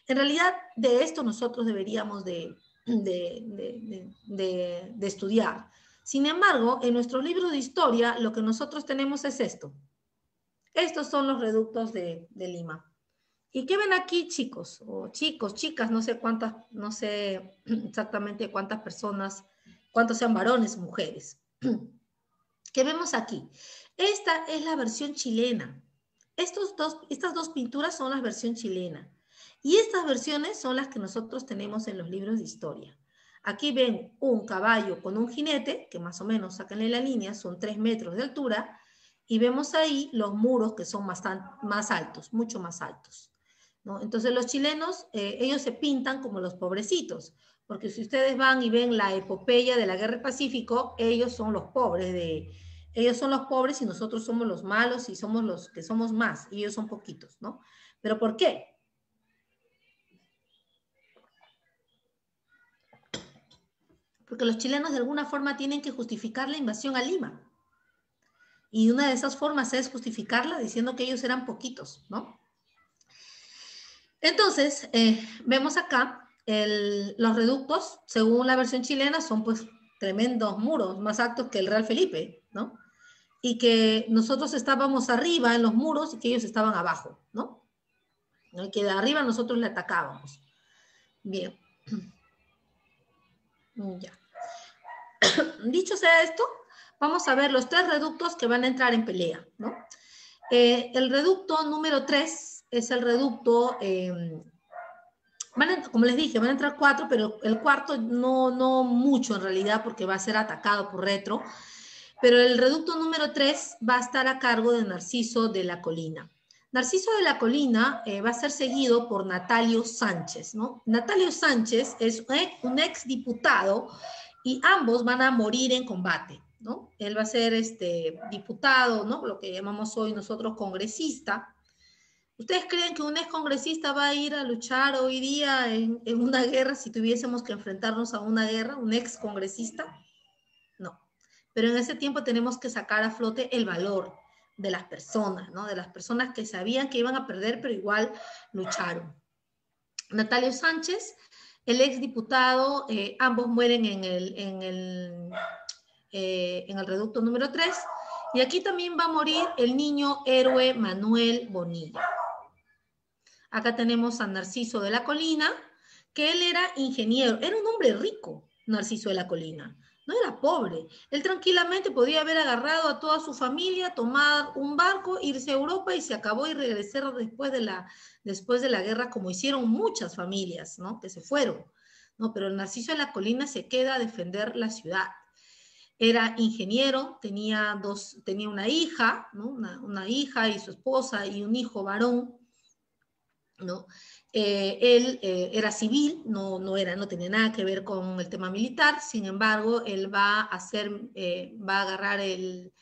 En realidad, de esto nosotros deberíamos de, de, estudiar. Sin embargo, en nuestro libro de historia, lo que nosotros tenemos es esto. Estos son los reductos de, Lima. ¿Y qué ven aquí, chicos? O chicos, chicas, no sé cuántas, no sé exactamente cuántas personas, cuántos sean varones o mujeres. ¿Qué vemos aquí? Esta es la versión chilena. Estos dos, estas dos pinturas son la versión chilena. Y estas versiones son las que nosotros tenemos en los libros de historia. Aquí ven un caballo con un jinete, que más o menos, sáquenle la línea, son tres metros de altura, y vemos ahí los muros que son más, más altos, mucho más altos. ¿no? Entonces los chilenos, eh, ellos se pintan como los pobrecitos, porque si ustedes van y ven la epopeya de la Guerra del Pacífico, ellos son los pobres de... Ellos son los pobres y nosotros somos los malos y somos los que somos más, y ellos son poquitos, ¿no? ¿Pero por qué? porque los chilenos de alguna forma tienen que justificar la invasión a Lima. Y una de esas formas es justificarla diciendo que ellos eran poquitos, ¿no? Entonces, eh, vemos acá los reductos, según la versión chilena, son pues tremendos muros, más altos que el Real Felipe, ¿no? Y que nosotros estábamos arriba en los muros y que ellos estaban abajo, ¿no? Y que de arriba nosotros le atacábamos. Bien. Ya. Dicho sea esto, vamos a ver los tres reductos que van a entrar en pelea. ¿no? Eh, el reducto número 3 es el reducto, em, como les dije, van a entrar cuatro, pero el cuarto no, no mucho en realidad porque va a ser atacado por retro. Pero el reducto número 3 va a estar a cargo de Narciso de la Colina. Narciso de la Colina eh, va a ser seguido por Natalio Sánchez, ¿no? Natalio Sánchez es un ex diputado y ambos van a morir en combate, ¿no? Él va a ser este diputado, ¿no? Lo que llamamos hoy nosotros congresista. ¿Ustedes creen que un ex congresista va a ir a luchar hoy día en, una guerra si tuviésemos que enfrentarnos a una guerra, un ex congresista? No. Pero en ese tiempo tenemos que sacar a flote el valor de las personas, ¿no? De las personas que sabían que iban a perder, pero igual lucharon. Natalio Sánchez el exdiputado, eh, ambos mueren en el, en, el, eh, en el reducto número 3. Y aquí también va a morir el niño héroe Manuel Bonilla. Acá tenemos a Narciso de la Colina, que él era ingeniero, era un hombre rico, Narciso de la Colina no era pobre. Él tranquilamente podía haber agarrado a toda su familia, tomar un barco, irse a Europa y se acabó y regresar después de la, después de la guerra, como hicieron muchas familias, ¿no? Que se fueron, ¿no? Pero Narciso de la Colina se queda a defender la ciudad. Era ingeniero, tenía, dos, tenía una hija, ¿no? una hija y su esposa y un hijo varón, ¿no? Eh, él eh, era civil, no, no, era, no tenía nada que ver con el tema militar, sin embargo, él va a, hacer, eh, va a agarrar el,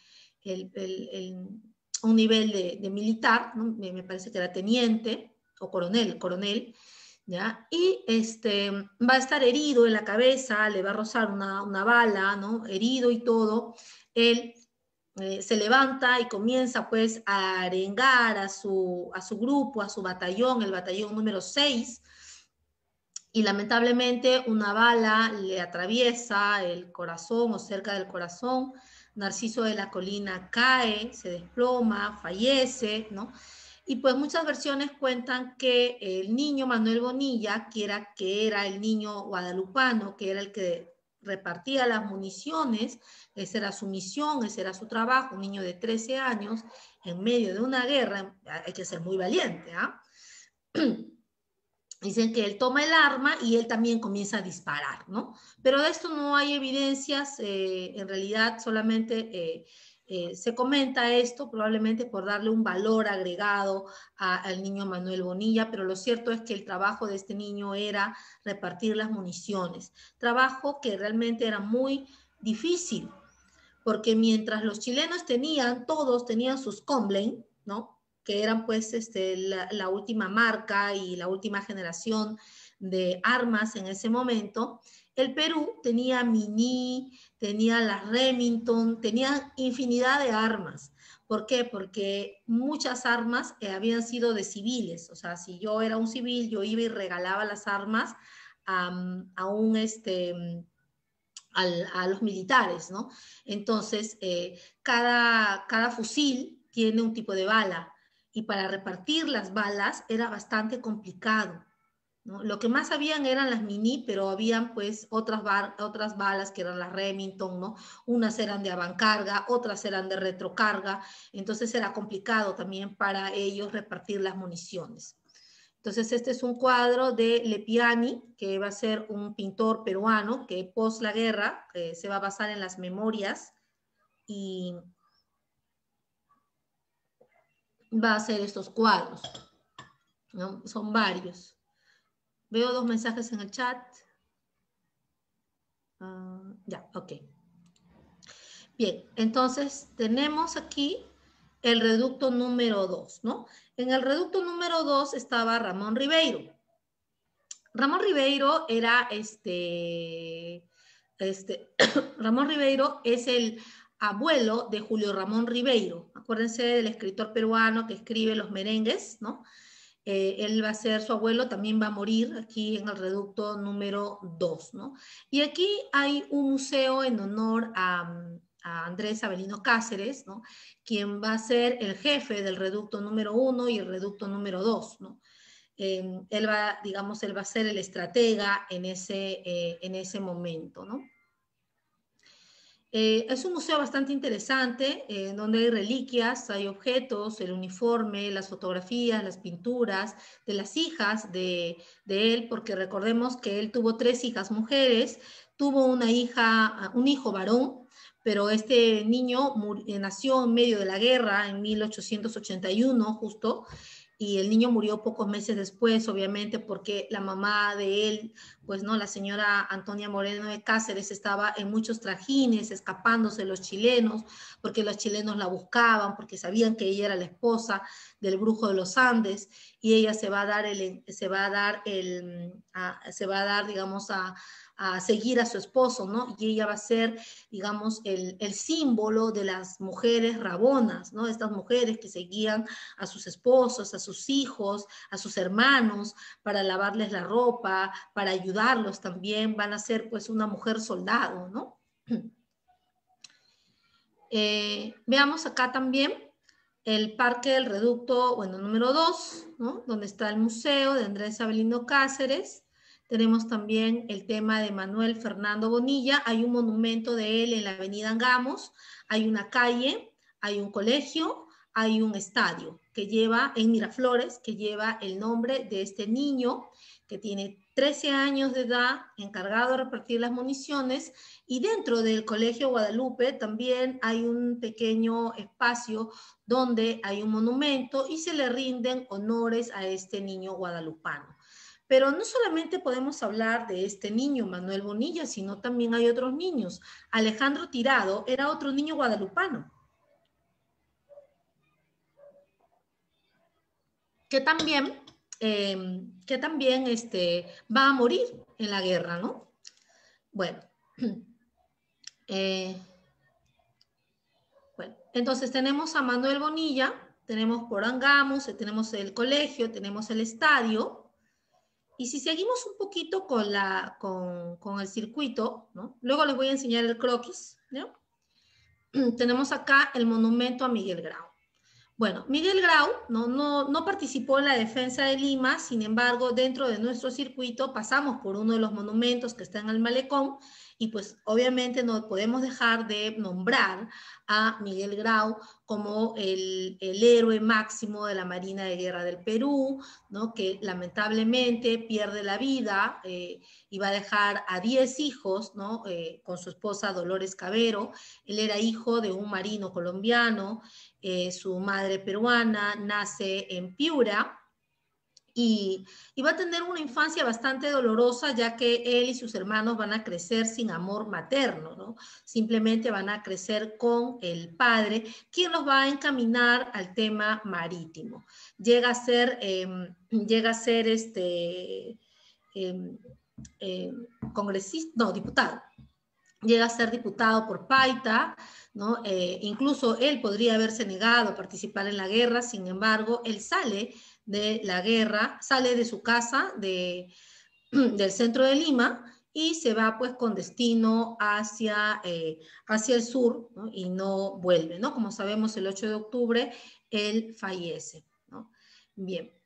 un nivel de, militar, me, parece que era teniente o coronel, coronel, ¿ya? Y este, va a estar herido en la cabeza, le va a rozar una, una bala, ¿no? Herido y todo. Él eh, se levanta y comienza pues a arengar a su, a su grupo, a su batallón, el batallón número 6, y lamentablemente una bala le atraviesa el corazón o cerca del corazón, Narciso de la Colina cae, se desploma, fallece, ¿no? Y pues muchas versiones cuentan que el niño Manuel Bonilla, que era, que era el niño guadalupano, que era el que repartía las municiones, esa era su misión, ese era su trabajo, un niño de 13 años en medio de una guerra, hay que ser muy valiente, ¿ah? Dicen que él toma el arma y él también comienza a disparar, ¿no? Pero de esto no hay evidencias, eh, en realidad solamente eh, se comenta esto probablemente por darle un valor agregado al niño Manuel Bonilla, pero lo cierto es que el trabajo de este niño era repartir las municiones, trabajo que realmente era muy difícil, porque mientras los chilenos tenían, todos tenían sus Comblain, ¿no? Que eran pues este, la última marca y la última generación de armas en ese momento, el Perú tenía Mini, tenía la Remington, tenía infinidad de armas. ¿Por qué? Porque muchas armas eh, habían sido de civiles. O sea, si yo era un civil, yo iba y regalaba las armas a, un, este, a los militares, ¿no? Entonces, eh, cada, cada fusil tiene un tipo de bala y para repartir las balas era bastante complicado. Lo que más habían eran las mini, pero habían pues otras, otras balas que eran las Remington, ¿no? Unas eran de avancarga, otras eran de retrocarga, entonces era complicado también para ellos repartir las municiones. Entonces este es un cuadro de Lepiani, que va a ser un pintor peruano que pos la guerra se va a basar en las memorias y va a hacer estos cuadros. Son varios. Veo dos mensajes en el chat. Ah, ya, ok. Bien, entonces tenemos aquí el reducto número 2, ¿no? En el reducto número 2 estaba Ramón Ribeiro. Ramón Ribeiro era este, este, Ramón Ribeiro es el abuelo de Julio Ramón Ribeiro. Acuérdense del escritor peruano que escribe los merengues, ¿no? Eh, él va a ser su abuelo, también va a morir aquí en el reducto número 2, ¿no? Y aquí hay un museo en honor a, Andrés Avelino Cáceres, ¿no? Quien va a ser el jefe del reducto número 1 y el reducto número 2, ¿no? Eh, él va, digamos, él va a ser el estratega en ese, eh, en ese momento, ¿no? Eh, es un museo bastante interesante, eh, donde hay reliquias, hay objetos, el uniforme, las fotografías, las pinturas de las hijas de, él, porque recordemos que él tuvo tres hijas mujeres, tuvo una hija, un hijo varón, pero este niño eh, nació en medio de la guerra en 1881 justo, y el niño murió pocos meses después, obviamente, porque la mamá de él, pues no, la señora Antonia Moreno de Cáceres estaba en muchos trajines, escapándose los chilenos, porque los chilenos la buscaban, porque sabían que ella era la esposa del brujo de los Andes, y ella se va a dar el, se va a dar el, se va a dar, digamos, a, a seguir a su esposo, ¿no? Y ella va a ser, digamos, el, símbolo de las mujeres rabonas, ¿no? Estas mujeres que seguían a sus esposos, a sus hijos, a sus hermanos, para lavarles la ropa, para ayudarlos también, van a ser pues una mujer soldado, ¿no? Eh, veamos acá también el Parque del Reducto, bueno, número 2, ¿no? Donde está el museo de Andrés Abelino Cáceres, tenemos también el tema de Manuel Fernando Bonilla. Hay un monumento de él en la avenida Angamos. Hay una calle, hay un colegio, hay un estadio que lleva, en Miraflores, que lleva el nombre de este niño que tiene 13 años de edad, encargado de repartir las municiones, y dentro del Colegio Guadalupe también hay un pequeño espacio donde hay un monumento y se le rinden honores a este niño guadalupano. Pero no solamente podemos hablar de este niño, Manuel Bonilla, sino también hay otros niños. Alejandro Tirado era otro niño guadalupano. que también em, que también este, va a morir en la guerra, ¿no? Bueno, eh, bueno, entonces tenemos a Manuel Bonilla, tenemos por Angamos, tenemos el colegio, tenemos el estadio, y si seguimos un poquito con, la, con, con el circuito, ¿no? luego les voy a enseñar el croquis, ¿no? tenemos acá el monumento a Miguel Grau. Bueno, Miguel Grau no, no, no, participó en la defensa de Lima, sin embargo, dentro de nuestro circuito pasamos por uno de los monumentos que está en el malecón y pues obviamente no podemos dejar de nombrar a Miguel Grau como el, héroe máximo de la Marina de Guerra del Perú, ¿no? que lamentablemente pierde la vida eh, y va a dejar a 10 hijos ¿no? Eh, con su esposa Dolores Cabero. Él era hijo de un marino colombiano, eh, su madre peruana nace en Piura y, va a tener una infancia bastante dolorosa ya que él y sus hermanos van a crecer sin amor materno, ¿no? Simplemente van a crecer con el padre, quien los va a encaminar al tema marítimo. Llega a ser, em, llega a ser este, em, em, congresista, no, diputado. Llega a ser diputado por Paita, ¿no? Eh, incluso él podría haberse negado a participar en la guerra, sin embargo, él sale de la guerra, sale de su casa de, del centro de Lima y se va pues con destino hacia, eh, hacia el sur y no vuelve, ¿no? Como sabemos, el 8 de octubre él fallece, ¿no? Bien.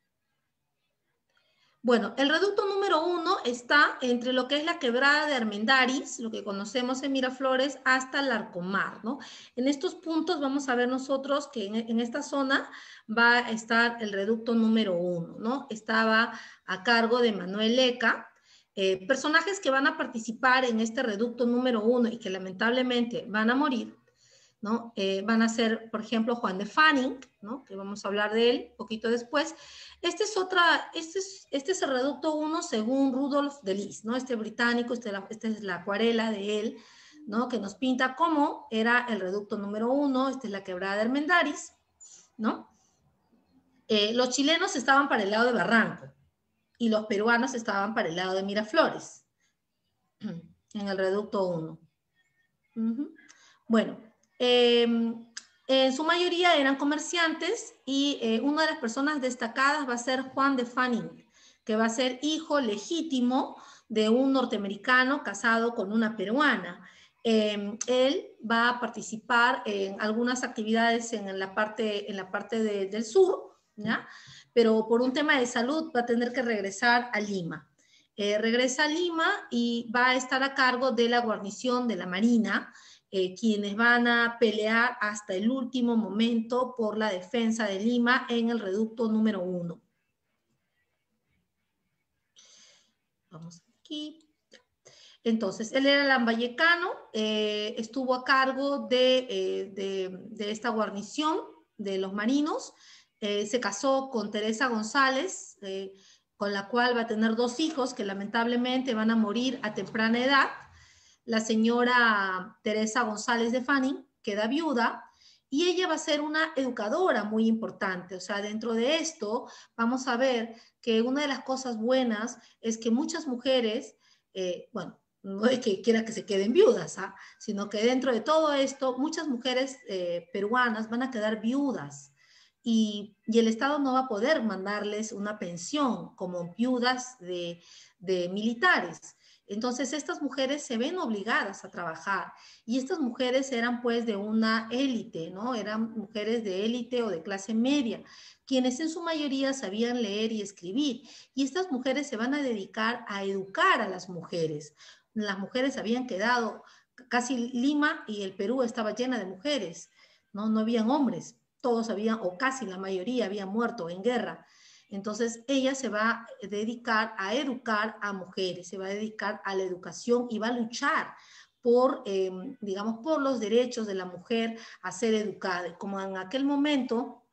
Bueno, el reducto número uno está entre lo que es la quebrada de Armendaris, lo que conocemos en Miraflores, hasta Larcomar, ¿no? En estos puntos vamos a ver nosotros que en, esta zona va a estar el reducto número uno, ¿no? Estaba a cargo de Manuel Leca, eh, personajes que van a participar en este reducto número uno y que lamentablemente van a morir, ¿no? Eh, van a ser, por ejemplo, Juan de Fanning, ¿no? que vamos a hablar de él poquito después. Este es, otra, este es, este es el reducto 1 según Rudolf de Lis, ¿no? este británico, este, esta es la acuarela de él, ¿no? que nos pinta cómo era el reducto número 1, esta es la quebrada de Armendaris, ¿no? Eh, los chilenos estaban para el lado de Barranco y los peruanos estaban para el lado de Miraflores, en el reducto 1. Bueno, Em, en su mayoría eran comerciantes y eh, una de las personas destacadas va a ser Juan de Fanning, que va a ser hijo legítimo de un norteamericano casado con una peruana. Em, él va a participar en algunas actividades en la parte, en la parte del sur, ¿ya? pero por un tema de salud va a tener que regresar a Lima. Eh, regresa a Lima y va a estar a cargo de la guarnición de la Marina, eh, quienes van a pelear hasta el último momento por la defensa de Lima en el reducto número uno. Vamos aquí. Entonces, él era lambayecano, eh, estuvo a cargo eh, de, esta guarnición de los marinos, se casó con Teresa González, con la cual va a tener dos hijos que lamentablemente van a morir a temprana edad la señora Teresa González de Fanning queda viuda y ella va a ser una educadora muy importante. O sea, dentro de esto vamos a ver que una de las cosas buenas es que muchas mujeres, eh, bueno, no es que quiera que se queden viudas, ¿ah? sino que dentro de todo esto, muchas mujeres eh, peruanas van a quedar viudas. Y, el Estado no va a poder mandarles una pensión como viudas de, de militares. Entonces estas mujeres se ven obligadas a trabajar y estas mujeres eran pues de una élite, ¿no? Eran mujeres de élite o de clase media, quienes en su mayoría sabían leer y escribir. Y estas mujeres se van a dedicar a educar a las mujeres. Las mujeres habían quedado, casi Lima y el Perú estaba llena de mujeres, ¿no? No habían hombres, todos habían, o casi la mayoría habían muerto en guerra. Entonces, ella se va a dedicar a educar a mujeres, se va a dedicar a la educación y va a luchar por, em, digamos, por los derechos de la mujer a ser educada. Como en aquel momento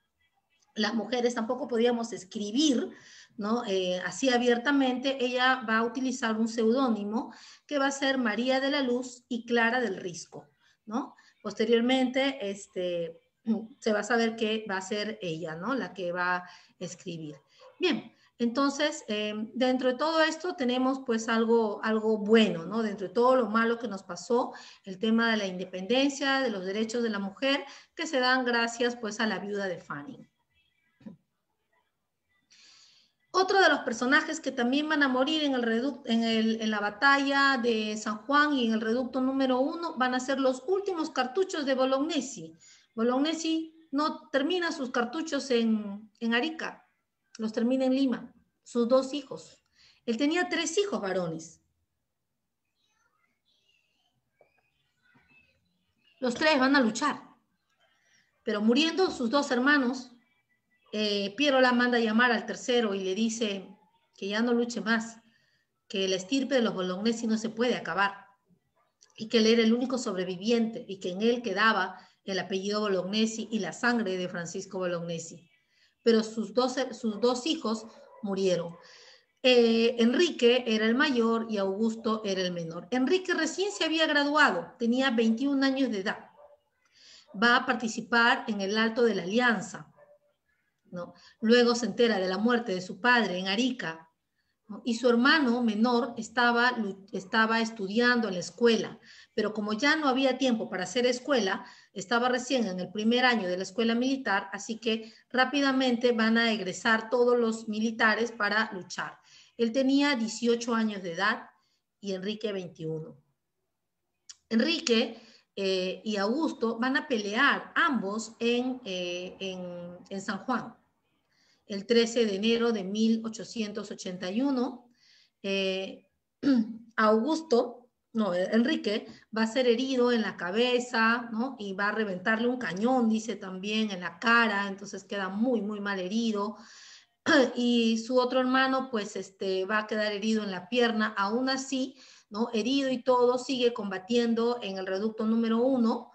las mujeres tampoco podíamos escribir, ¿no? Eh, así abiertamente, ella va a utilizar un seudónimo que va a ser María de la Luz y Clara del Risco, ¿no? Posteriormente, este, se va a saber que va a ser ella, ¿no? La que va a escribir. Bien, Entonces, em, dentro de todo esto tenemos pues algo, algo bueno, ¿no? Dentro de todo lo malo que nos pasó, el tema de la independencia, de los derechos de la mujer, que se dan gracias pues a la viuda de Fanning. Otro de los personajes que también van a morir en, el en, la batalla de San Juan y en el reducto número uno van a ser los últimos cartuchos de Bolognesi. Bolognesi no termina sus cartuchos en, en Arica, los termina en Lima, sus dos hijos. Él tenía tres hijos varones. Los tres van a luchar. Pero muriendo sus dos hermanos, eh, Piero la manda a llamar al tercero y le dice que ya no luche más, que el estirpe de los bolognesi no se puede acabar y que él era el único sobreviviente y que en él quedaba el apellido Bolognesi y la sangre de Francisco Bolognesi pero sus dos, sus dos hijos murieron. Eh, Enrique era el mayor y Augusto era el menor. Enrique recién se había graduado, tenía 21 años de edad. Va a participar en el Alto de la Alianza. ¿no? Luego se entera de la muerte de su padre en Arica. Y su hermano menor estaba, estaba estudiando en la escuela, pero como ya no había tiempo para hacer escuela, estaba recién en el primer año de la escuela militar, así que rápidamente van a egresar todos los militares para luchar. Él tenía 18 años de edad y Enrique 21. Enrique eh, y Augusto van a pelear ambos en, eh, en San Juan el 13 de enero de 1881. Eh, Augusto, no, Enrique, va a ser herido en la cabeza, ¿no? Y va a reventarle un cañón, dice también, en la cara, entonces queda muy, muy mal herido. Y su otro hermano, pues, este, va a quedar herido en la pierna, aún así, ¿no? Herido y todo, sigue combatiendo en el reducto número uno,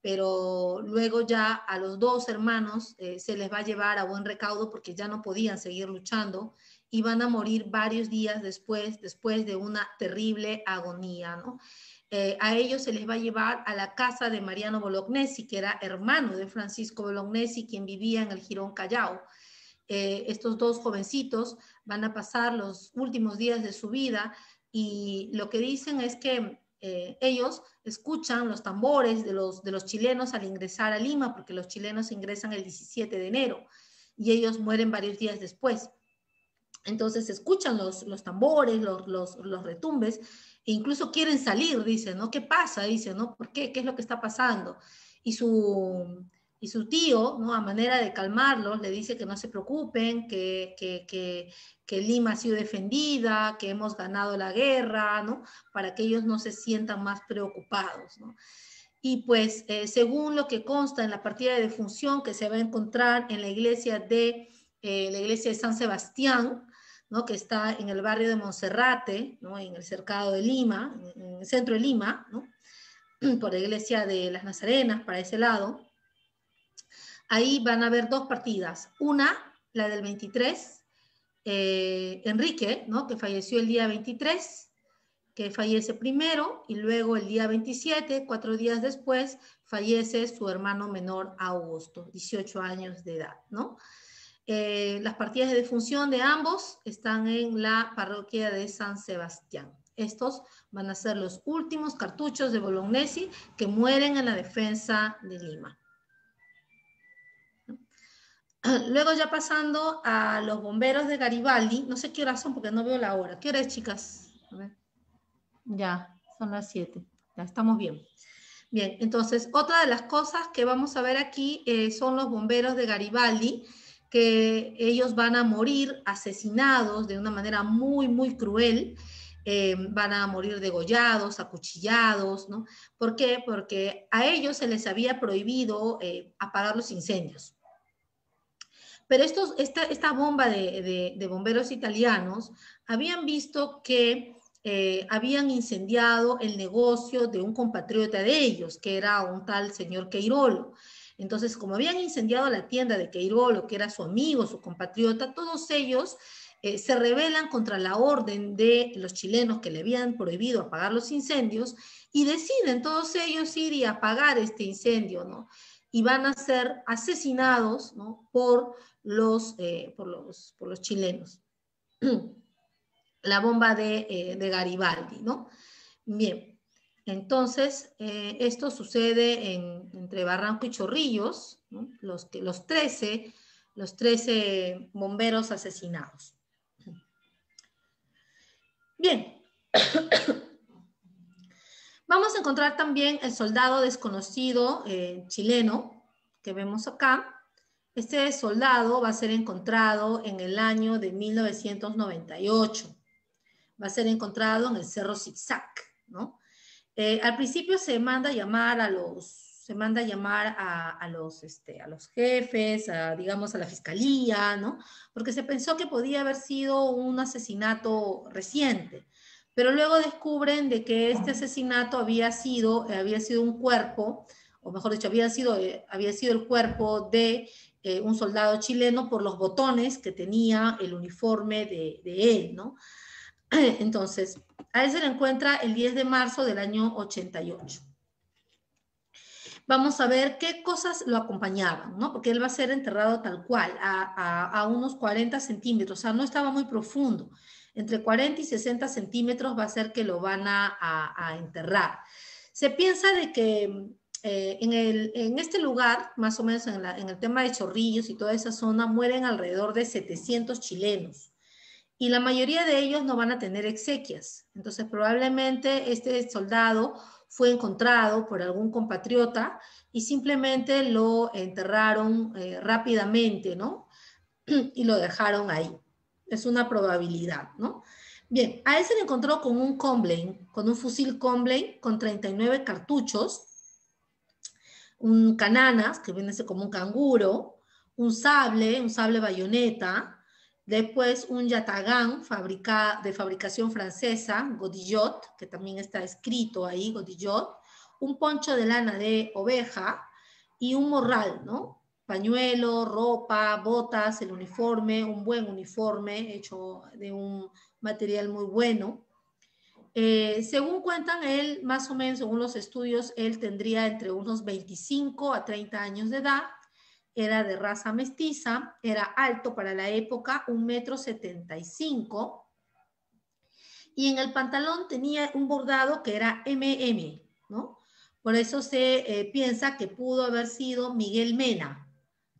pero luego ya a los dos hermanos eh, se les va a llevar a buen recaudo porque ya no podían seguir luchando y van a morir varios días después, después de una terrible agonía, ¿no? Eh, a ellos se les va a llevar a la casa de Mariano Bolognesi, que era hermano de Francisco Bolognesi, quien vivía en el Girón Callao. Eh, estos dos jovencitos van a pasar los últimos días de su vida y lo que dicen es que eh, ellos escuchan los tambores de los, de los chilenos al ingresar a Lima, porque los chilenos ingresan el 17 de enero y ellos mueren varios días después. Entonces escuchan los, los tambores, los, los, retumbes, e incluso quieren salir, dicen, ¿no? ¿Qué pasa? Dicen, ¿no? ¿Por qué? ¿Qué es lo que está pasando? Y su, y su tío, ¿no? a manera de calmarlos, le dice que no se preocupen, que, que, que, que, Lima ha sido defendida, que hemos ganado la guerra, ¿no? para que ellos no se sientan más preocupados. ¿no? Y pues, eh, según lo que consta en la partida de defunción que se va a encontrar en la iglesia de, eh, la iglesia de San Sebastián, ¿no? que está en el barrio de Monserrate, ¿no? en el cercado de Lima, en el centro de Lima, por la iglesia de las Nazarenas, para ese lado, Ahí van a haber dos partidas. Una, la del 23, eh, Enrique, ¿no? que falleció el día 23, que fallece primero, y luego el día 27, cuatro días después, fallece su hermano menor Augusto, 18 años de edad. ¿no? Eh, las partidas de defunción de ambos están en la parroquia de San Sebastián. Estos van a ser los últimos cartuchos de Bolognesi que mueren en la defensa de Lima. Luego ya pasando a los bomberos de Garibaldi, no sé qué hora son porque no veo la hora. ¿Qué hora es, chicas? Ya, son las 7. Ya estamos bien. Bien, entonces otra de las cosas que vamos a ver aquí eh, son los bomberos de Garibaldi, que ellos van a morir asesinados de una manera muy, muy cruel. Eh, van a morir degollados, acuchillados, ¿no? ¿Por qué? Porque a ellos se les había prohibido eh, apagar los incendios. Pero estos, esta, esta bomba de, de, bomberos italianos habían visto que eh, habían incendiado el negocio de un compatriota de ellos, que era un tal señor Queirolo. Entonces, como habían incendiado la tienda de Queirolo, que era su amigo, su compatriota, todos ellos eh, se rebelan contra la orden de los chilenos que le habían prohibido apagar los incendios y deciden todos ellos ir y apagar este incendio, ¿no? Y van a ser asesinados, ¿no? Por los, eh, por, los, por los chilenos. la bomba de, eh, de Garibaldi, ¿no? Bien, entonces esto sucede entre Barranco y Chorrillos, los, los, 13, los 13 bomberos asesinados. Bien. Vamos a encontrar también el soldado desconocido chileno que vemos acá, este soldado va a ser encontrado en el año de 1998. Va a ser encontrado en el Cerro Zigzag, ¿no? Eh, al principio se manda a llamar a los, se manda llamar a, los, este, a los jefes, a, digamos, a la fiscalía, ¿no? Porque se pensó que podía haber sido un asesinato reciente. Pero luego descubren de que este asesinato había sido, había sido un cuerpo, o mejor dicho, había sido, eh, había sido el cuerpo de eh, un soldado chileno por los botones que tenía el uniforme de, él, ¿no? Entonces, a él se le encuentra el 10 de marzo del año 88. Vamos a ver qué cosas lo acompañaban, ¿no? Porque él va a ser enterrado tal cual, a, unos 40 centímetros, o sea, no estaba muy profundo. Entre 40 y 60 centímetros va a ser que lo van a enterrar. Se piensa de que eh, en, este lugar, más o menos en, el tema de Chorrillos y toda esa zona, mueren alrededor de 700 chilenos y la mayoría de ellos no van a tener exequias. Entonces, probablemente este soldado fue encontrado por algún compatriota y simplemente lo enterraron eh, rápidamente, ¿no? y lo dejaron ahí. Es una probabilidad, ¿no? Bien, a él se le encontró con un Comblain, con un fusil Comblain con 39 cartuchos un cananas, que viene como un canguro, un sable, un sable bayoneta, después un yatagán de fabricación francesa, Godillot, que también está escrito ahí, Godillot, un poncho de lana de oveja y un morral, ¿no? Pañuelo, ropa, botas, el uniforme, un buen uniforme hecho de un material muy bueno. Eh, según cuentan, él, más o menos, según los estudios, él tendría entre unos 25 a 30 años de edad, era de raza mestiza, era alto para la época, un metro 75, y en el pantalón tenía un bordado que era MM, ¿no? Por eso se eh, piensa que pudo haber sido Miguel Mena,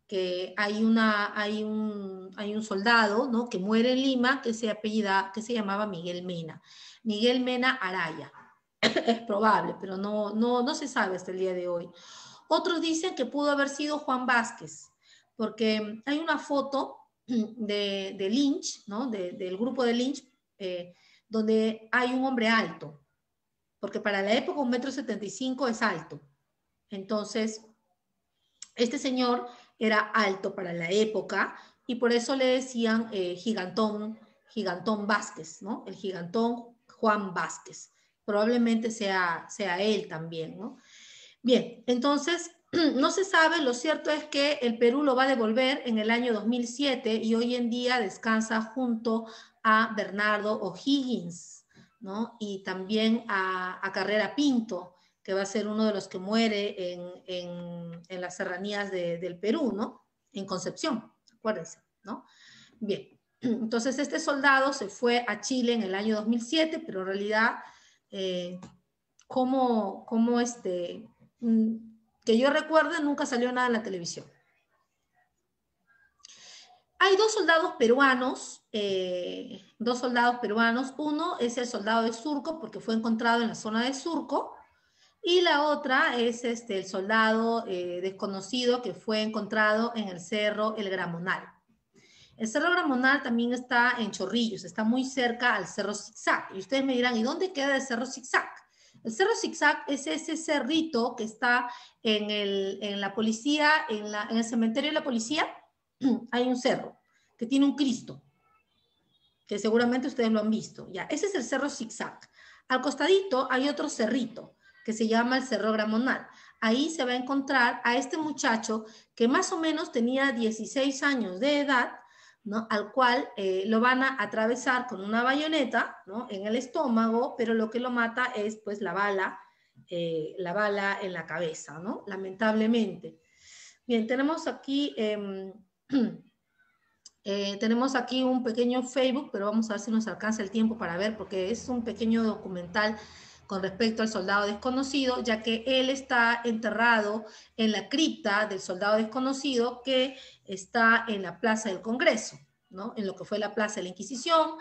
que hay, una, hay, un, hay un soldado, ¿no? Que muere en Lima, que se apellida, que se llamaba Miguel Mena. Miguel Mena Araya. es probable, pero no, no, no se sabe hasta el día de hoy. Otros dicen que pudo haber sido Juan Vázquez, porque hay una foto de, Lynch, ¿no? del grupo de Lynch, eh, donde hay un hombre alto, porque para la época un metro setenta y cinco es alto. Entonces, este señor era alto para la época y por eso le decían eh, gigantón, gigantón Vázquez, ¿no? El gigantón Juan Vázquez. Probablemente sea, sea él también, ¿no? Bien, entonces, no se sabe, lo cierto es que el Perú lo va a devolver en el año 2007 y hoy en día descansa junto a Bernardo O'Higgins, ¿no? Y también a, Carrera Pinto, que va a ser uno de los que muere en, las serranías del Perú, ¿no? En Concepción, acuérdense, ¿no? Bien, entonces, este soldado se fue a Chile en el año 2007, pero en realidad, eh, como, como este, que yo recuerde, nunca salió nada en la televisión. Hay dos soldados peruanos, eh, dos soldados peruanos. Uno es el soldado de Surco, porque fue encontrado en la zona de Surco, y la otra es este, el soldado eh, desconocido que fue encontrado en el cerro El Gramonal. El Cerro Gramonal también está en Chorrillos, está muy cerca al Cerro Zigzag. Y ustedes me dirán, ¿y dónde queda el Cerro Zigzag? El Cerro Zigzag es ese cerrito que está en, el, la policía, en, el cementerio de la policía, hay un cerro que tiene un Cristo, que seguramente ustedes lo han visto. Ya, ese es el Cerro Zigzag. Al costadito hay otro cerrito que se llama el Cerro Gramonal. Ahí se va a encontrar a este muchacho que más o menos tenía 16 años de edad al cual eh, lo van a atravesar con una bayoneta en el estómago, pero lo que lo mata es pues la bala, eh, la bala en la cabeza, ¿no? lamentablemente. Bien, tenemos aquí em, Eh, tenemos aquí un pequeño Facebook, pero vamos a ver si nos alcanza el tiempo para ver, porque es un pequeño documental con respecto al soldado desconocido, ya que él está enterrado en la cripta del soldado desconocido que está en la Plaza del Congreso, ¿no? en lo que fue la Plaza de la Inquisición,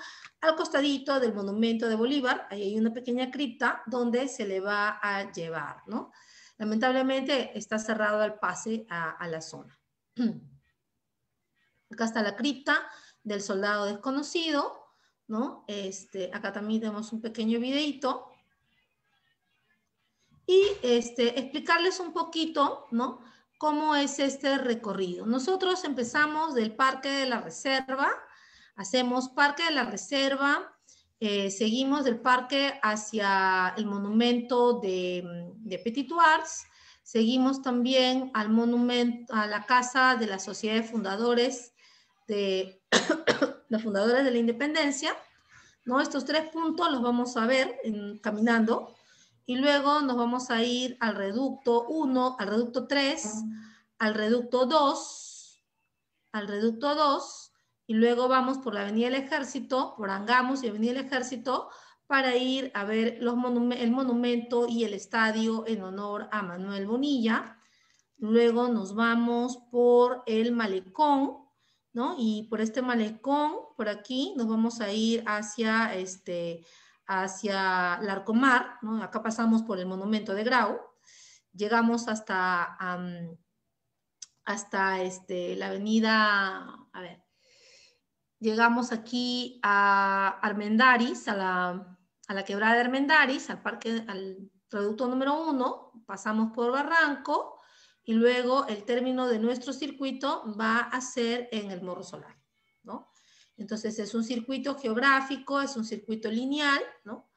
al costadito del monumento de Bolívar, ahí hay una pequeña cripta donde se le va a llevar. ¿no? Lamentablemente está cerrado al pase a, la zona. Acá está la cripta del soldado desconocido, ¿no? Este, acá también tenemos un pequeño videito y este, explicarles un poquito, ¿no? Cómo es este recorrido. Nosotros empezamos del Parque de la Reserva, hacemos Parque de la Reserva, eh, seguimos del parque hacia el monumento de, de Petit Arts, seguimos también al monumento, a la casa de la Sociedad de Fundadores de los Fundadores de la Independencia, ¿no? Estos tres puntos los vamos a ver caminando y luego nos vamos a ir al reducto 1, al reducto 3, al reducto 2, al reducto 2, y luego vamos por la Avenida del Ejército, por Angamos y Avenida del Ejército, para ir a ver el monumento y el estadio en honor a Manuel Bonilla. Luego nos vamos por el malecón, ¿no? Y por este malecón, por aquí, nos vamos a ir hacia este, hacia Larcomar, ¿no? acá pasamos por el monumento de Grau, llegamos hasta, hasta este, la avenida, a ver, llegamos aquí a Armendaris, a la, a la quebrada de Armendaris, al parque, al producto número uno, pasamos por Barranco y luego el término de nuestro circuito va a ser en el Morro Solar. Entonces es un circuito geográfico, es un circuito lineal, ¿no?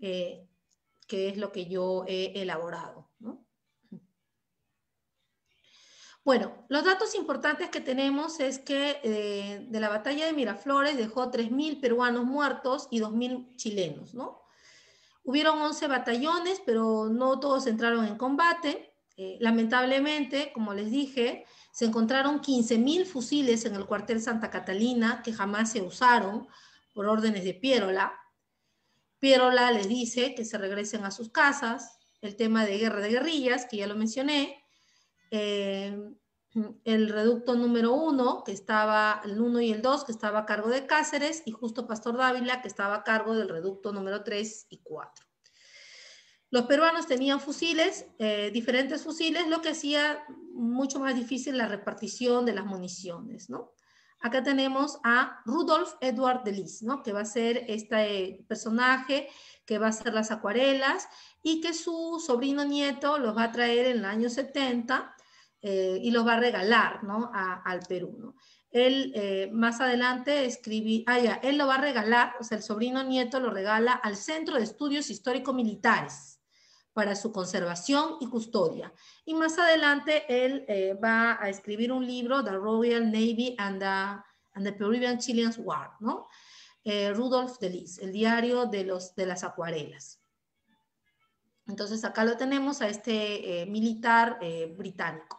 Eh, que es lo que yo he elaborado, ¿no? Bueno, los datos importantes que tenemos es que eh, de la batalla de Miraflores dejó 3.000 peruanos muertos y 2.000 chilenos, ¿no? Hubieron 11 batallones, pero no todos entraron en combate. Eh, lamentablemente, como les dije, se encontraron 15.000 fusiles en el cuartel Santa Catalina que jamás se usaron por órdenes de Pierola. Pierola les dice que se regresen a sus casas. El tema de guerra de guerrillas, que ya lo mencioné. Eh, el reducto número uno, que estaba, el 1 y el 2, que estaba a cargo de Cáceres, y justo Pastor Dávila, que estaba a cargo del reducto número 3 y 4. Los peruanos tenían fusiles, eh, diferentes fusiles, lo que hacía mucho más difícil la repartición de las municiones, ¿no? Acá tenemos a Rudolf Edward de Lis, ¿no? Que va a ser este personaje que va a hacer las acuarelas y que su sobrino nieto los va a traer en el año 70 eh, y los va a regalar, ¿no? al Perú, ¿no? Él eh, más adelante escribí, ah, ya, él lo va a regalar, o sea, el sobrino nieto lo regala al Centro de Estudios Histórico-Militares, para su conservación y custodia. Y más adelante él eh, va a escribir un libro, The Royal Navy and the, Peruvian Chilean War, ¿no? Eh, Rudolf de Lis, el diario de, los, de las acuarelas. Entonces acá lo tenemos a este eh, militar británico.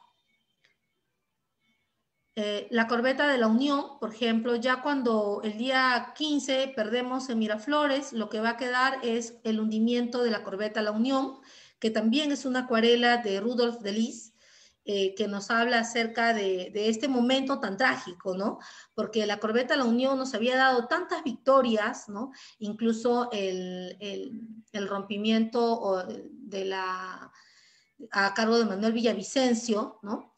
La corbeta de la Unión, por ejemplo, ya cuando el día 15 perdemos en Miraflores, lo que va a quedar es el hundimiento de la corbeta La Unión, que también es una acuarela de Rudolf de Lis, eh, que nos habla acerca de, este momento tan trágico, ¿no? Porque la corbeta La Unión nos había dado tantas victorias, ¿no? Incluso el, rompimiento de la, a cargo de Manuel Villavicencio, ¿no?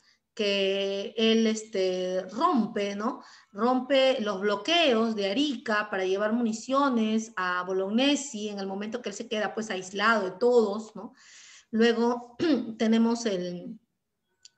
Que él este, rompe, ¿no? Rompe los bloqueos de Arica para llevar municiones a Bolognesi en el momento que él se queda pues aislado de todos, ¿no? Luego tenemos el,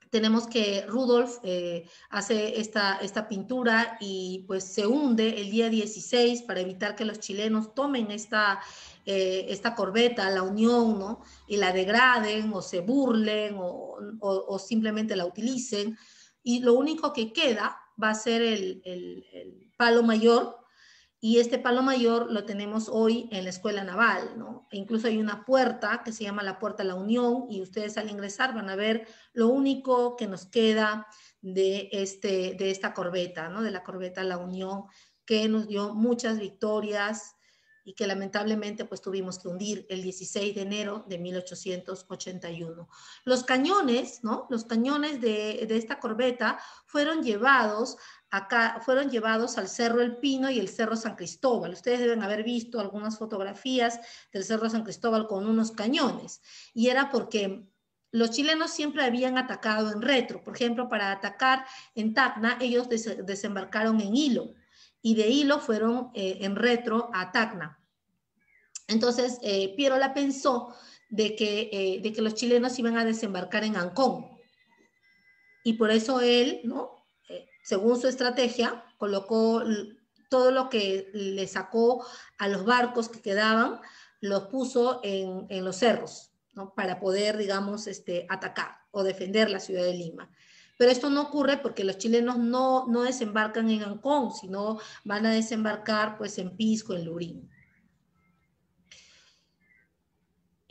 tenemos que Rudolf eh, hace esta, esta pintura y pues se hunde el día 16 para evitar que los chilenos tomen esta, eh, esta corbeta, la Unión, ¿no? Y la degraden o se burlen o, simplemente la utilicen. Y lo único que queda va a ser el, el palo mayor, y este palo mayor lo tenemos hoy en la escuela naval, ¿no? E incluso hay una puerta que se llama la Puerta la Unión y ustedes al ingresar van a ver lo único que nos queda de, este, de esta corbeta, ¿no? de la corbeta La Unión, que nos dio muchas victorias y que lamentablemente pues tuvimos que hundir el 16 de enero de 1881. Los cañones, ¿no? Los cañones de, de esta corbeta fueron llevados acá fueron llevados al Cerro El Pino y el Cerro San Cristóbal. Ustedes deben haber visto algunas fotografías del Cerro San Cristóbal con unos cañones. Y era porque los chilenos siempre habían atacado en retro. Por ejemplo, para atacar en Tacna, ellos desembarcaron en Hilo y de Hilo fueron eh, en retro a Tacna. Entonces, eh, Piero la pensó de que, eh, de que los chilenos iban a desembarcar en Ancón. Y por eso él, ¿no? según su estrategia, colocó todo lo que le sacó a los barcos que quedaban, los puso en, en los cerros, ¿no? para poder, digamos, este, atacar o defender la ciudad de Lima. Pero esto no ocurre porque los chilenos no, no desembarcan en Ancón, sino van a desembarcar pues, en Pisco, en Lurín.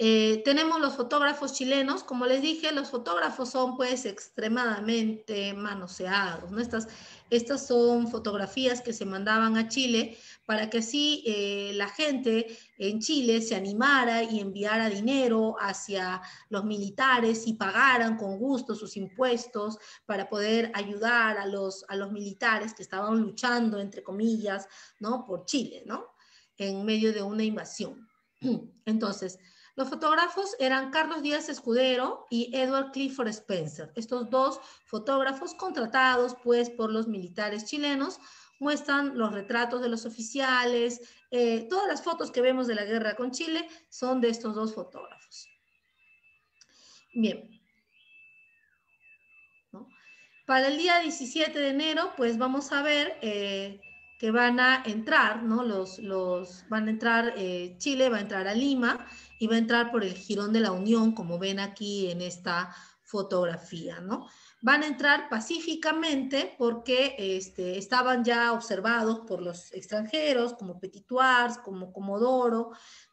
Eh, tenemos los fotógrafos chilenos, como les dije, los fotógrafos son pues extremadamente manoseados. ¿no? Estas, estas son fotografías que se mandaban a Chile para que así eh, la gente en Chile se animara y enviara dinero hacia los militares y pagaran con gusto sus impuestos para poder ayudar a los, a los militares que estaban luchando, entre comillas, ¿no? por Chile, ¿no? en medio de una invasión. Entonces, los fotógrafos eran Carlos Díaz Escudero y Edward Clifford Spencer. Estos dos fotógrafos contratados pues por los militares chilenos muestran los retratos de los oficiales. Eh, todas las fotos que vemos de la guerra con Chile son de estos dos fotógrafos. Bien. Para el día 17 de enero, pues vamos a ver eh, que van a entrar, ¿no? Los, los, van a entrar, eh, Chile va a entrar a Lima va a entrar por el Girón de la Unión, como ven aquí en esta fotografía, ¿no? Van a entrar pacíficamente porque este, estaban ya observados por los extranjeros, como Petitoires, como Comodoro,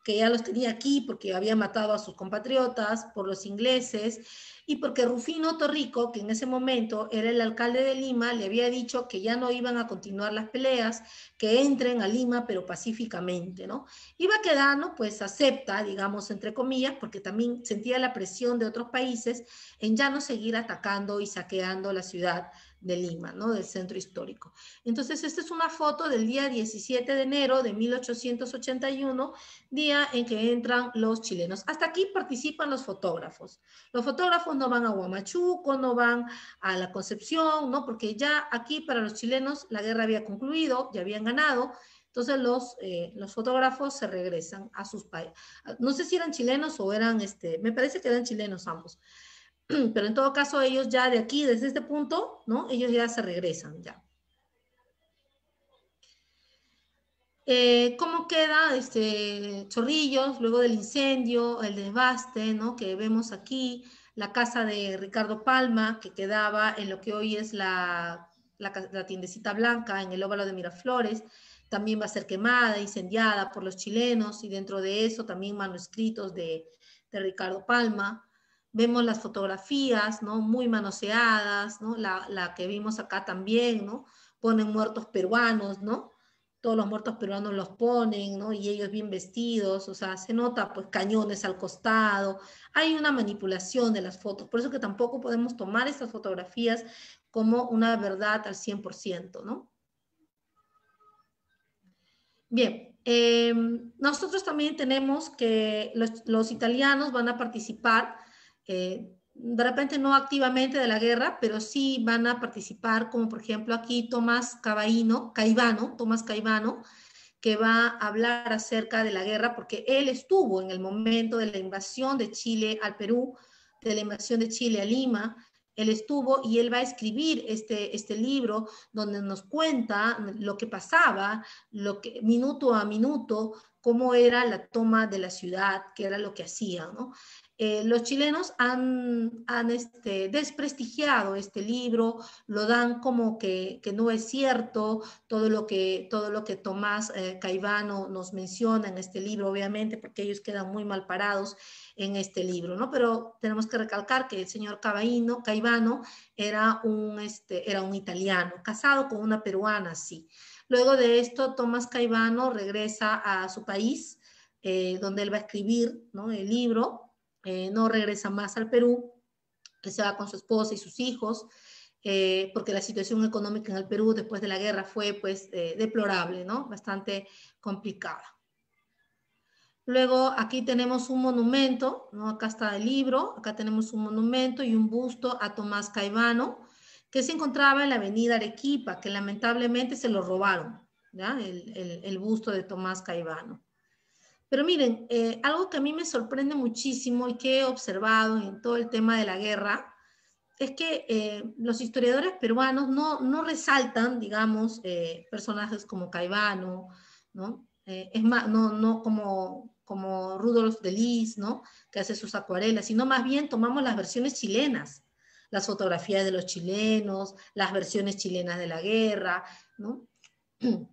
que ya los tenía aquí porque había matado a sus compatriotas, por los ingleses, y porque Rufino Torrico, que en ese momento era el alcalde de Lima, le había dicho que ya no iban a continuar las peleas, que entren a Lima, pero pacíficamente, ¿no? Iba quedando, pues acepta, digamos, entre comillas, porque también sentía la presión de otros países en ya no seguir atacando y saqueando la ciudad de Lima, ¿no? Del centro histórico. Entonces, esta es una foto del día 17 de enero de 1881, día en que entran los chilenos. Hasta aquí participan los fotógrafos. Los fotógrafos no van a Huamachuco, no van a la Concepción, ¿no? Porque ya aquí para los chilenos la guerra había concluido, ya habían ganado, entonces los, eh, los fotógrafos se regresan a sus países. No sé si eran chilenos o eran, este, me parece que eran chilenos ambos. pero en todo caso ellos ya de aquí, desde este punto, ¿no? Ellos ya se regresan ya. Eh, ¿Cómo queda este, Chorrillos luego del incendio, el desbaste, ¿no? Que vemos aquí, la casa de Ricardo Palma, que quedaba en lo que hoy es la, la, tiendecita blanca en el óvalo de Miraflores, también va a ser quemada, incendiada por los chilenos, y dentro de eso también manuscritos de, de Ricardo Palma. Vemos las fotografías, ¿no? Muy manoseadas, ¿no? La, que vimos acá también, ¿no? Ponen muertos peruanos, ¿no? Todos los muertos peruanos los ponen, ¿no? Y ellos bien vestidos, o sea, se nota pues cañones al costado. Hay una manipulación de las fotos, por eso que tampoco podemos tomar estas fotografías como una verdad al 100%, ¿no? Bien, eh, nosotros también tenemos que los, los, italianos van a participar eh, de repente no activamente de la guerra, pero sí van a participar, como por ejemplo aquí Tomás Cabaino, Caivano, Tomás Caivano, que va a hablar acerca de la guerra, porque él estuvo en el momento de la invasión de Chile al Perú, de la invasión de Chile a Lima, él estuvo y él va a escribir este, este libro donde nos cuenta lo que pasaba, lo que, minuto a minuto, cómo era la toma de la ciudad, qué era lo que hacía, ¿no? Eh, los chilenos han, han este, desprestigiado este libro, lo dan como que, que, no es cierto todo lo que, todo lo que Tomás eh, Caivano nos menciona en este libro, obviamente, porque ellos quedan muy mal parados en este libro, ¿no? Pero tenemos que recalcar que el señor Caivano, Caivano era, un, este, era un italiano, casado con una peruana, sí. Luego de esto, Tomás Caivano regresa a su país, eh, donde él va a escribir ¿no? el libro, eh, no regresa más al Perú, que se va con su esposa y sus hijos, eh, porque la situación económica en el Perú después de la guerra fue pues eh, deplorable, ¿no? Bastante complicada. Luego aquí tenemos un monumento, ¿no? Acá está el libro, acá tenemos un monumento y un busto a Tomás Caivano, que se encontraba en la avenida Arequipa, que lamentablemente se lo robaron, ¿ya? El, el busto de Tomás Caivano. Pero miren, eh, algo que a mí me sorprende muchísimo y que he observado en todo el tema de la guerra es que eh, los historiadores peruanos no, no resaltan, digamos, eh, personajes como Caivano, ¿no? es más, no, no como, como Rudolf de Lis, ¿no? Que hace sus acuarelas, sino más bien tomamos las versiones chilenas, las fotografías de los chilenos, las versiones chilenas de la guerra, ¿no?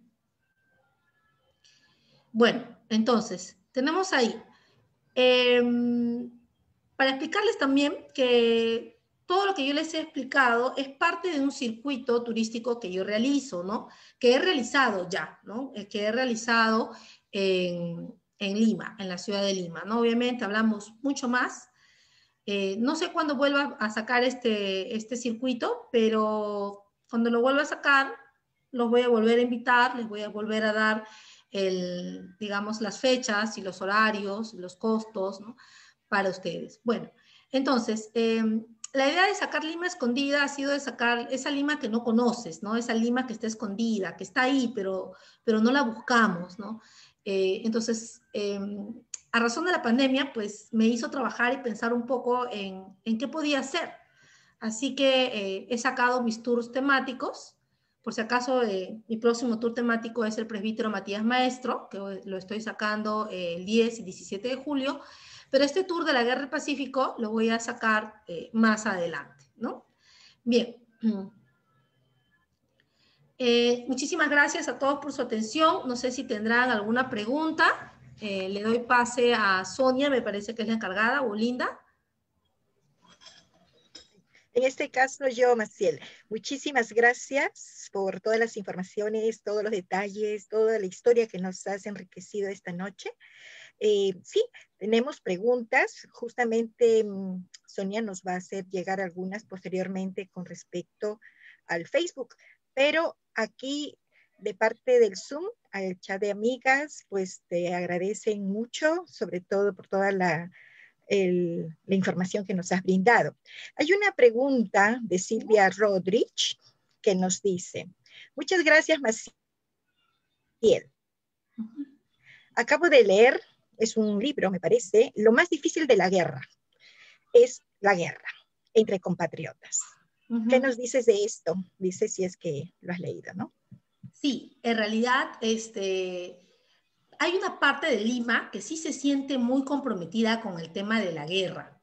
Bueno, entonces, tenemos ahí, em, para explicarles también que todo lo que yo les he explicado es parte de un circuito turístico que yo realizo, ¿no? Que he realizado ya, ¿no? Eh, que he realizado en, Lima, en la ciudad de Lima, ¿no? Obviamente hablamos mucho más. Eh, no sé cuándo vuelva a sacar este, este circuito, pero cuando lo vuelva a sacar, los voy a volver a invitar, les voy a volver a dar el, digamos, las fechas y los horarios, los costos, ¿no? Para ustedes. Bueno, entonces, em, la idea de sacar lima escondida ha sido de sacar esa lima que no conoces, ¿no? Esa lima que está escondida, que está ahí, pero, pero no la buscamos, ¿no? Eh, entonces, em, a razón de la pandemia, pues me hizo trabajar y pensar un poco en, en qué podía hacer. Así que eh, he sacado mis tours temáticos por si acaso, eh, mi próximo tour temático es el presbítero Matías Maestro, que lo estoy sacando eh, el 10 y 17 de julio, pero este tour de la Guerra del Pacífico lo voy a sacar eh, más adelante, ¿no? Bien. muchísimas gracias a todos por su atención. No sé si tendrán alguna pregunta. le doy pase a Sonia, me parece que es la encargada, o Linda. En este caso, yo, Maciel, muchísimas gracias por todas las informaciones, todos los detalles, toda la historia que nos has enriquecido esta noche. Eh, sí, tenemos preguntas. Justamente mm, Sonia nos va a hacer llegar algunas posteriormente con respecto al Facebook, pero aquí de parte del Zoom, al chat de amigas, pues te agradecen mucho, sobre todo por toda la la información que nos has brindado. Hay una pregunta de Silvia Rodrich que nos dice, muchas gracias, Maciel. Acabo de leer, es un libro, me parece, Lo más difícil de la guerra es la guerra entre compatriotas. ¿Qué nos dices de esto? Dice si es que lo has leído, ¿no? Sí, en realidad, este, hay una parte de Lima que sí se siente muy comprometida con el tema de la guerra,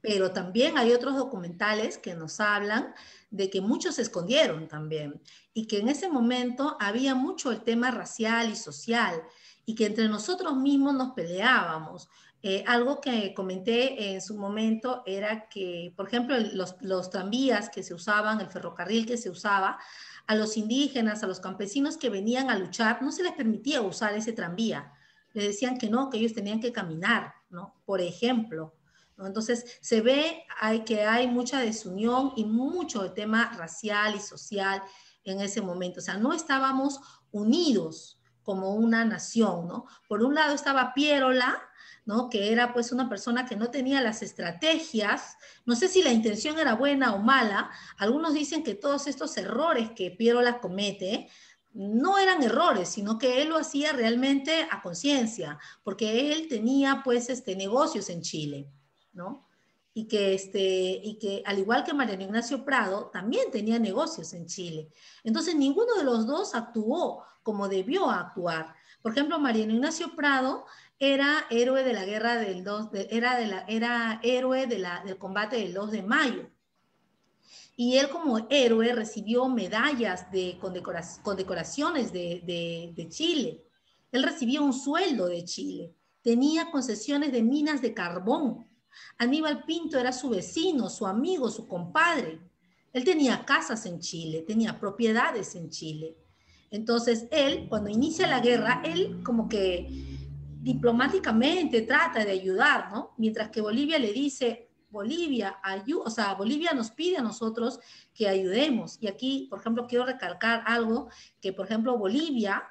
pero también hay otros documentales que nos hablan de que muchos se escondieron también y que en ese momento había mucho el tema racial y social y que entre nosotros mismos nos peleábamos. Eh, algo que comenté en su momento era que, por ejemplo, los, los tranvías que se usaban, el ferrocarril que se usaba, a los indígenas, a los campesinos que venían a luchar, no se les permitía usar ese tranvía. Le decían que no, que ellos tenían que caminar, ¿no? Por ejemplo. Entonces, se ve hay, que hay mucha desunión y mucho tema racial y social en ese momento. O sea, no estábamos unidos como una nación, ¿no? Por un lado estaba Pierola, ¿no? Que era pues una persona que no tenía las estrategias, no sé si la intención era buena o mala, algunos dicen que todos estos errores que Pierola comete no eran errores, sino que él lo hacía realmente a conciencia, porque él tenía pues este negocios en Chile, ¿no? Y que, este, y que al igual que Mariano Ignacio Prado, también tenía negocios en Chile. Entonces ninguno de los dos actuó como debió actuar. Por ejemplo, Mariano Ignacio Prado era héroe de la guerra del 2, era, de la, era héroe de la, del combate del 2 de mayo. Y él como héroe recibió medallas de condecoraciones de, de Chile. Él recibió un sueldo de Chile. Tenía concesiones de minas de carbón. Aníbal Pinto era su vecino, su amigo, su compadre. Él tenía casas en Chile, tenía propiedades en Chile. Entonces, él, cuando inicia la guerra, él como que diplomáticamente trata de ayudar, ¿no? Mientras que Bolivia le dice, Bolivia, o sea, Bolivia nos pide a nosotros que ayudemos. Y aquí, por ejemplo, quiero recalcar algo que, por ejemplo, Bolivia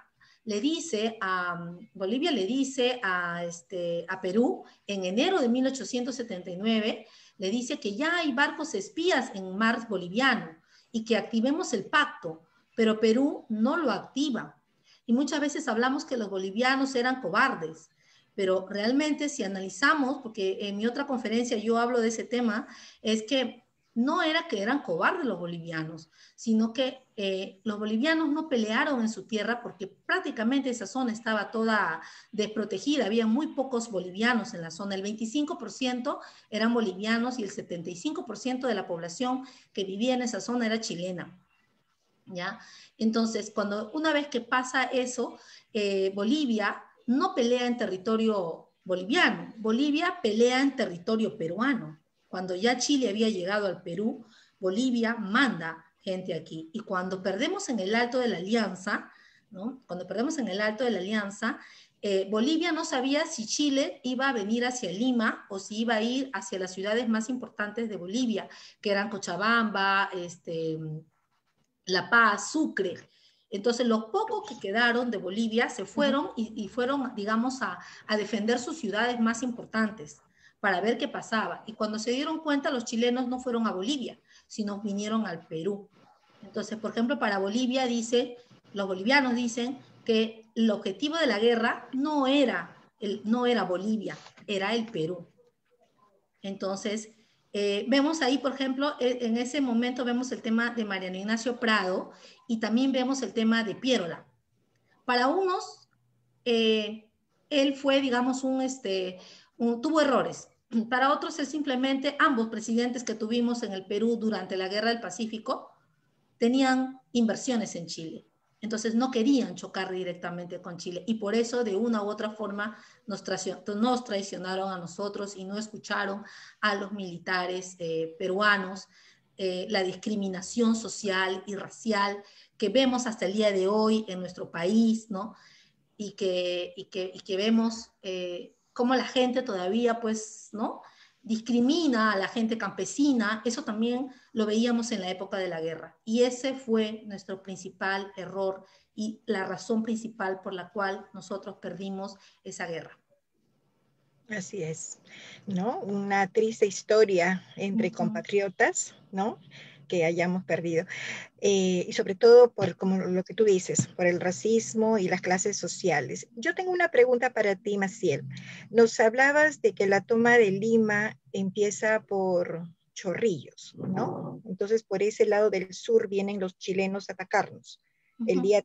le dice a, Bolivia le dice a, este, a Perú en enero de 1879, le dice que ya hay barcos espías en mar boliviano y que activemos el pacto, pero Perú no lo activa. Y muchas veces hablamos que los bolivianos eran cobardes, pero realmente si analizamos, porque en mi otra conferencia yo hablo de ese tema, es que no era que eran cobardes los bolivianos, sino que eh, los bolivianos no pelearon en su tierra porque prácticamente esa zona estaba toda desprotegida, había muy pocos bolivianos en la zona, el 25% eran bolivianos y el 75% de la población que vivía en esa zona era chilena. ¿Ya? Entonces, cuando una vez que pasa eso, eh, Bolivia no pelea en territorio boliviano, Bolivia pelea en territorio peruano. Cuando ya Chile había llegado al Perú, Bolivia manda gente aquí. Y cuando perdemos en el alto de la alianza, ¿no? Cuando perdemos en el alto de la alianza, eh, Bolivia no sabía si Chile iba a venir hacia Lima o si iba a ir hacia las ciudades más importantes de Bolivia, que eran Cochabamba, este, La Paz, Sucre. Entonces, los pocos que quedaron de Bolivia se fueron y, fueron, digamos, a, a, defender sus ciudades más importantes para ver qué pasaba. Y cuando se dieron cuenta, los chilenos no fueron a Bolivia, sino vinieron al Perú. Entonces, por ejemplo, para Bolivia dice, los bolivianos dicen que el objetivo de la guerra no era, el, no era Bolivia, era el Perú. Entonces, eh, vemos ahí, por ejemplo, e, en ese momento vemos el tema de Mariano Ignacio Prado y también vemos el tema de Pierola. Para unos, eh, él fue, digamos, un, este, tuvo errores, para otros es simplemente ambos presidentes que tuvimos en el Perú durante la Guerra del Pacífico tenían inversiones en Chile. Entonces no querían chocar directamente con Chile y por eso de una u otra forma nos, traicionaron a nosotros y no escucharon a los militares eh, peruanos, eh, la discriminación social y racial que vemos hasta el día de hoy en nuestro país, ¿no? Y que, vemos eh, cómo la gente todavía, pues, ¿no? Discrimina a la gente campesina, eso también lo veíamos en la época de la guerra. Y ese fue nuestro principal error y la razón principal por la cual nosotros perdimos esa guerra. Así es, ¿no? Una triste historia entre compatriotas, ¿no? Que hayamos perdido. Eh, y sobre todo por como lo que tú dices, por el racismo y las clases sociales. Yo tengo una pregunta para ti, Maciel. Nos hablabas de que la toma de Lima empieza por Chorrillos, ¿no? Entonces, por ese lado del sur vienen los chilenos a atacarnos. El día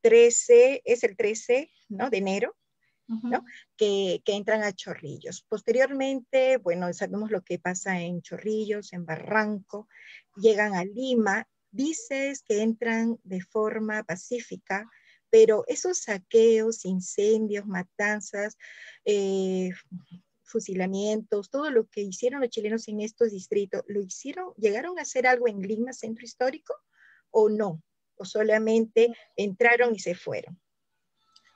13, es el 13, ¿no? De enero, ¿no? Que, que, entran a Chorrillos. Posteriormente, bueno, sabemos lo que pasa en Chorrillos, en Barranco, llegan a Lima, dices que entran de forma pacífica, pero esos saqueos, incendios, matanzas, eh, fusilamientos, todo lo que hicieron los chilenos en estos distritos, ¿lo hicieron, llegaron a hacer algo en Lima, centro histórico, o no? ¿O solamente entraron y se fueron?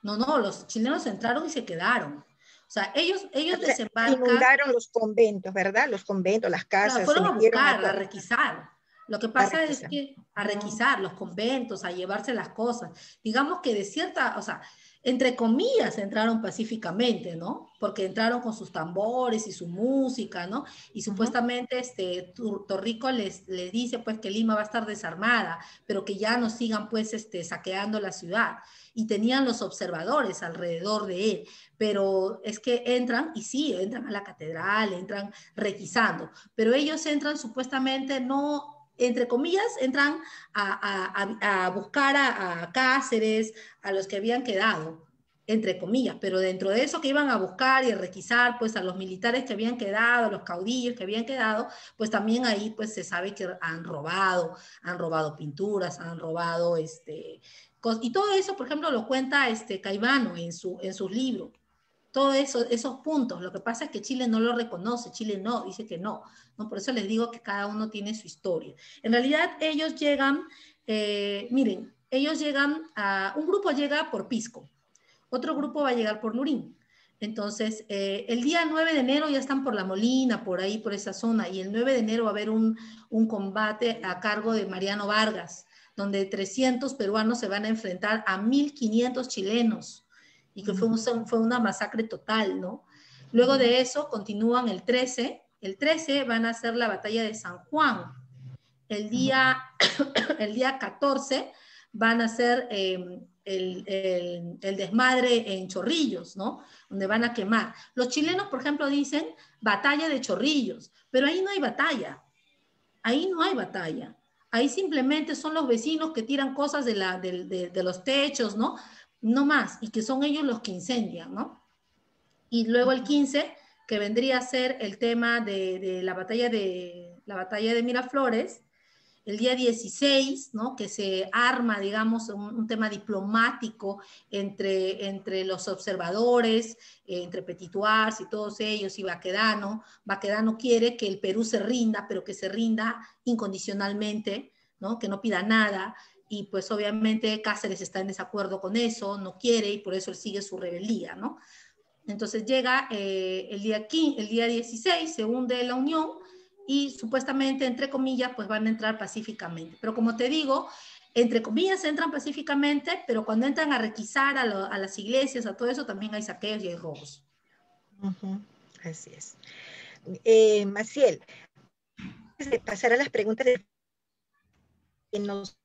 No, no, los chilenos entraron y se quedaron. O sea, ellos, ellos desembarcan. Inundaron los conventos, ¿verdad? Los conventos, las casas. fueron a buscar, a, requisar. Lo que pasa es que a requisar los conventos, a llevarse las cosas. Digamos que de cierta, o sea, entre comillas, entraron pacíficamente, ¿no? Porque entraron con sus tambores y su música, ¿no? Y supuestamente este, Torrico les, les dice pues que Lima va a estar desarmada, pero que ya no sigan pues este, saqueando la ciudad y tenían los observadores alrededor de él, pero es que entran y sí, entran a la catedral, entran requisando, pero ellos entran supuestamente no entre comillas, entran a, buscar a, Cáceres, a los que habían quedado. entre comillas, pero dentro de eso que iban a buscar y a requisar, pues a los militares que habían quedado, a los caudillos que habían quedado, pues también ahí pues se sabe que han robado, han robado pinturas, han robado este, y todo eso, por ejemplo, lo cuenta este Caivano en, su, en sus libros. Todos eso, esos puntos. Lo que pasa es que Chile no lo reconoce, Chile no, dice que no. Por eso les digo que cada uno tiene su historia. En realidad ellos llegan, eh, miren, ellos llegan a, un grupo llega por Pisco, otro grupo va a llegar por Lurín. Entonces, eh, el día 9 de enero ya están por La Molina, por ahí, por esa zona, y el 9 de enero va a haber un, combate a cargo de Mariano Vargas, donde 300 peruanos se van a enfrentar a 1.500 chilenos, y que fue, fue una masacre total, ¿no? Luego de eso continúan el 13, el 13 van a hacer la batalla de San Juan, el día, el día 14 van a ser... Eh, el, desmadre en Chorrillos, ¿no? Donde van a quemar. Los chilenos, por ejemplo, dicen batalla de Chorrillos, pero ahí no hay batalla. Ahí no hay batalla. Ahí simplemente son los vecinos que tiran cosas de, la, de, los techos, ¿no? No más, y que son ellos los que incendian, ¿no? Y luego el 15, que vendría a ser el tema de, de la batalla de la batalla de Miraflores, el día 16, ¿no? que se arma, digamos, un, tema diplomático entre, entre los observadores, eh, entre Petituars y todos ellos y Baquedano. Baquedano quiere que el Perú se rinda, pero que se rinda incondicionalmente, ¿no? que no pida nada. Y pues obviamente Cáceres está en desacuerdo con eso, no quiere y por eso él sigue su rebeldía, ¿no? Entonces llega eh, el, día 15, el día 16, se hunde la Unión, y supuestamente, entre comillas, pues van a entrar pacíficamente. Pero como te digo, entre comillas entran pacíficamente, pero cuando entran a requisar a, las iglesias, a todo eso, también hay saqueos y hay robos. Así es. Eh, Maciel, pasar a las preguntas de que nos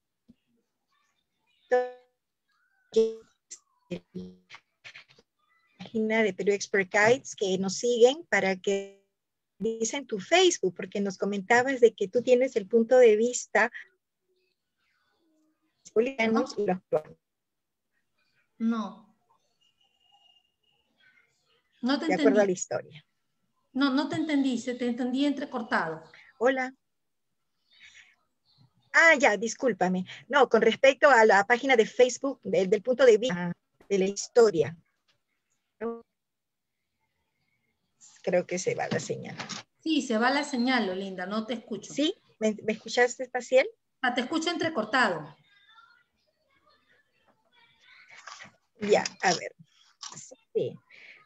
página de Perú Expert Guides que nos siguen para que dice en tu Facebook, porque nos comentabas de que tú tienes el punto de vista No. No te de acuerdo a la historia. No, no te entendí, se te entendí entrecortado. Hola. Ah, ya, discúlpame. No, con respecto a la página de Facebook del punto de vista de la historia creo que se va la señal. Sí, se va la señal, Linda, no te escucho. ¿Sí? ¿Me, escuchaste, Espacial? Ah, te escucho entrecortado. Ya, a ver. Sí,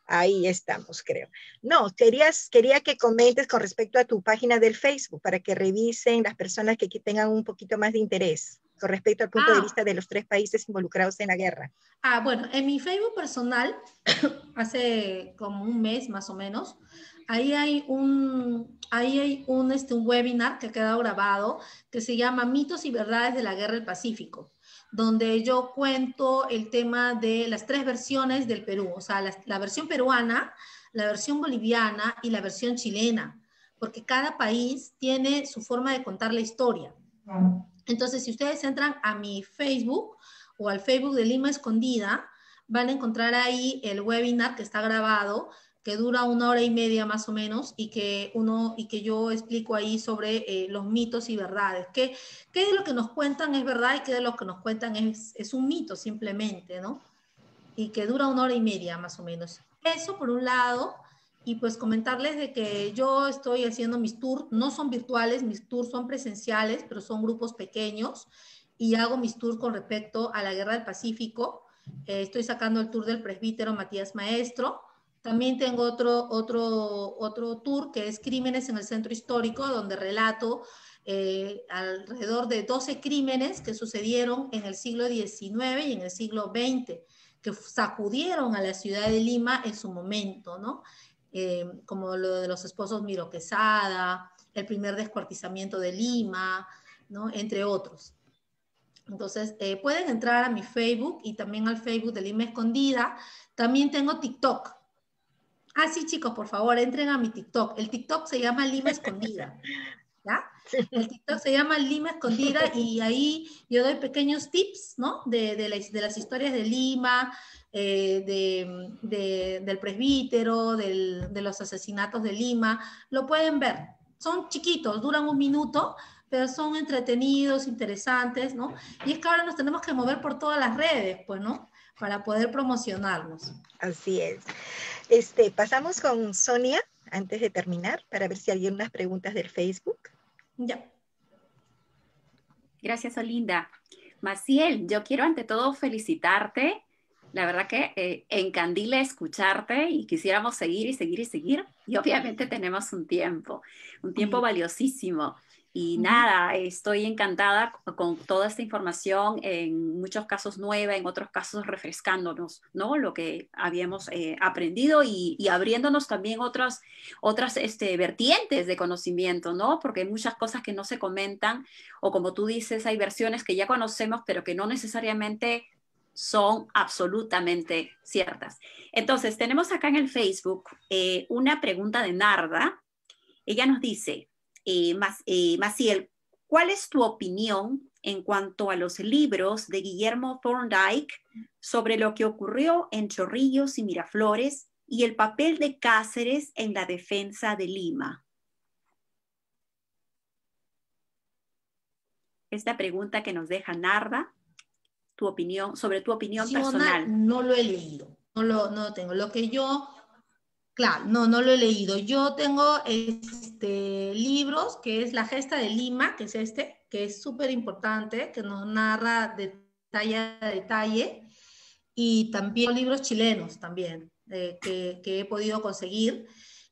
ahí estamos, creo. No, querías, quería que comentes con respecto a tu página del Facebook para que revisen las personas que tengan un poquito más de interés con respecto al punto de ah. vista de los tres países involucrados en la guerra. Ah, bueno, en mi Facebook personal, hace como un mes más o menos, ahí hay un, ahí hay un, este, un webinar que ha quedado grabado que se llama Mitos y Verdades de la Guerra del Pacífico, donde yo cuento el tema de las tres versiones del Perú, o sea, la, la versión peruana, la versión boliviana y la versión chilena, porque cada país tiene su forma de contar la historia. Entonces, si ustedes entran a mi Facebook o al Facebook de Lima Escondida, van a encontrar ahí el webinar que está grabado, que dura una hora y media más o menos, y que, uno, y que yo explico ahí sobre eh, los mitos y verdades. ¿Qué, ¿Qué, de lo que nos cuentan es verdad y qué de lo que nos cuentan es, es un mito simplemente, ¿no? Y que dura una hora y media más o menos. Eso por un lado y pues comentarles de que yo estoy haciendo mis tours, no son virtuales, mis tours son presenciales, pero son grupos pequeños y hago mis tours con respecto a la Guerra del Pacífico. Eh, estoy sacando el tour del presbítero Matías Maestro. También tengo otro, otro, otro tour que es Crímenes en el Centro Histórico, donde relato eh, alrededor de 12 crímenes que sucedieron en el siglo XIX y en el siglo XX, que sacudieron a la ciudad de Lima en su momento, ¿no? Eh, como lo de los esposos Miro Quesada, el primer descuartizamiento de Lima, ¿no? entre otros. Entonces, eh, pueden entrar a mi Facebook y también al Facebook de Lima Escondida. También tengo TikTok. Ah, sí, chicos, por favor, entren a mi TikTok. El TikTok se llama Lima Escondida. El TikTok se llama Lima Escondida y ahí yo doy pequeños tips, ¿no? De, las historias de Lima, eh, de, del presbítero, de los asesinatos de Lima. Lo pueden ver. Son chiquitos, duran un minuto, pero son entretenidos, interesantes, ¿no? Y es que ahora nos tenemos que mover por todas las redes, pues, ¿no? Para poder promocionarnos. Así es. Este, pasamos con Sonia antes de terminar para ver si hay unas preguntas del Facebook. Ya. Gracias, Olinda. Maciel, yo quiero ante todo felicitarte. La verdad que eh, encandila escucharte y quisiéramos seguir y seguir y seguir. Y obviamente tenemos un tiempo, un tiempo valiosísimo. Y nada, estoy encantada con toda esta información, en muchos casos nueva, en otros casos refrescándonos, ¿no? Lo que habíamos eh, aprendido y, abriéndonos también otras, otras este, vertientes de conocimiento, ¿no? Porque hay muchas cosas que no se comentan o como tú dices, hay versiones que ya conocemos, pero que no necesariamente son absolutamente ciertas. Entonces, tenemos acá en el Facebook eh, una pregunta de Narda. Ella nos dice, eh, eh, Maciel, ¿cuál es tu opinión en cuanto a los libros de Guillermo Thorndike sobre lo que ocurrió en Chorrillos y Miraflores y el papel de Cáceres en la defensa de Lima? Esta pregunta que nos deja Narda, tu opinión, sobre tu opinión personal. No, lo he leído, no lo no tengo. Lo que yo Claro, no, no lo he leído. Yo tengo este, libros, que es La Gesta de Lima, que es este, que es súper importante, que nos narra detalle a detalle, y también libros chilenos también, eh, que, que, he podido conseguir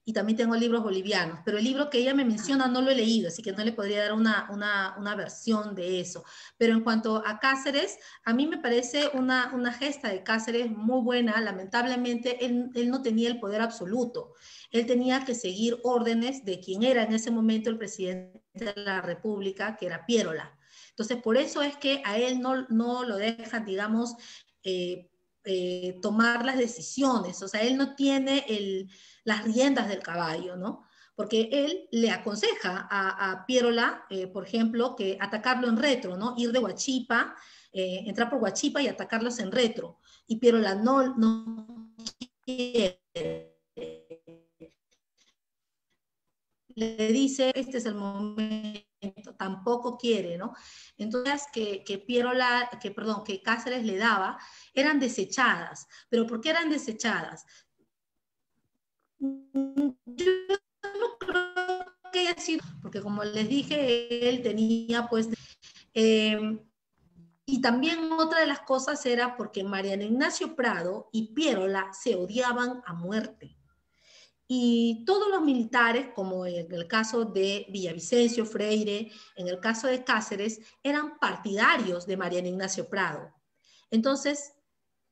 y también tengo libros bolivianos, pero el libro que ella me menciona no lo he leído, así que no le podría dar una, una, una versión de eso. Pero en cuanto a Cáceres, a mí me parece una, una gesta de Cáceres muy buena. Lamentablemente, él, él no tenía el poder absoluto. Él tenía que seguir órdenes de quien era en ese momento el presidente de la República, que era Pierola. Entonces, por eso es que a él no, no lo dejan, digamos, eh, eh, tomar las decisiones. O sea, él no tiene el las riendas del caballo, ¿no? Porque él le aconseja a, Pierola, eh, por ejemplo, que atacarlo en retro, ¿no? Ir de Huachipa, entrar por Huachipa y atacarlos en retro. Y Pierola no, no quiere. Le dice, este es el momento, tampoco quiere, ¿no? Entonces, que, que que perdón, que Cáceres le daba, eran desechadas. ¿Pero por qué eran desechadas? Yo no creo que haya sido, porque como les dije, él tenía pues... Eh, y también otra de las cosas era porque Mariano Ignacio Prado y Pierola se odiaban a muerte. Y todos los militares, como en el caso de Villavicencio Freire, en el caso de Cáceres, eran partidarios de Mariano Ignacio Prado. Entonces,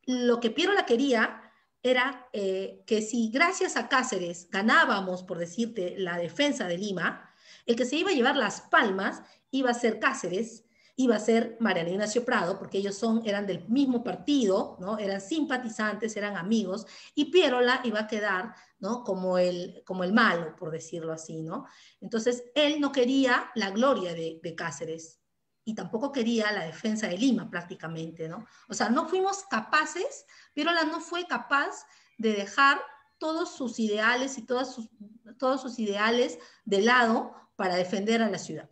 lo que Pierola quería era eh, que si gracias a Cáceres ganábamos, por decirte, la defensa de Lima, el que se iba a llevar las palmas iba a ser Cáceres, iba a ser Mariano Ignacio Prado, porque ellos son, eran del mismo partido, ¿no? eran simpatizantes, eran amigos, y Pierola iba a quedar ¿no? como, el, como el malo, por decirlo así. ¿no? Entonces, él no quería la gloria de, Cáceres, y tampoco quería la defensa de Lima prácticamente, ¿no? O sea, no fuimos capaces, Pirola no fue capaz de dejar todos sus ideales y todos sus, todos sus ideales de lado para defender a la ciudad.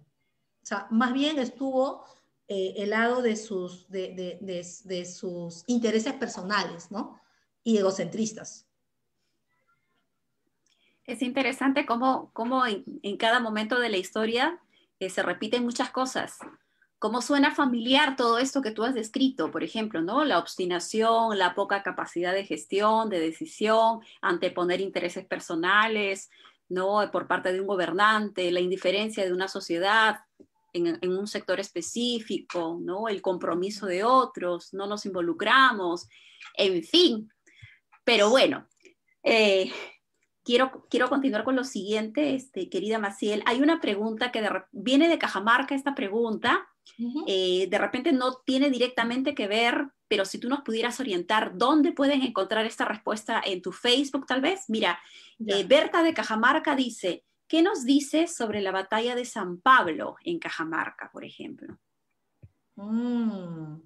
O sea, más bien estuvo eh, el lado de sus, de, de, de, sus intereses personales, ¿no? Y egocentristas. Es interesante cómo, cómo en, en, cada momento de la historia eh, se repiten muchas cosas cómo suena familiar todo esto que tú has descrito, por ejemplo, ¿no? La obstinación, la poca capacidad de gestión, de decisión, anteponer intereses personales, ¿no? Por parte de un gobernante, la indiferencia de una sociedad en, un sector específico, ¿no? El compromiso de otros, no nos involucramos, en fin. Pero bueno, eh, quiero, quiero continuar con lo siguiente, este, querida Maciel. Hay una pregunta que viene de Cajamarca, esta pregunta, eh, de repente no tiene directamente que ver, pero si tú nos pudieras orientar, ¿dónde pueden encontrar esta respuesta en tu Facebook tal vez? Mira, eh, Berta de Cajamarca dice, ¿qué nos dice sobre la batalla de San Pablo en Cajamarca, por ejemplo? Mm.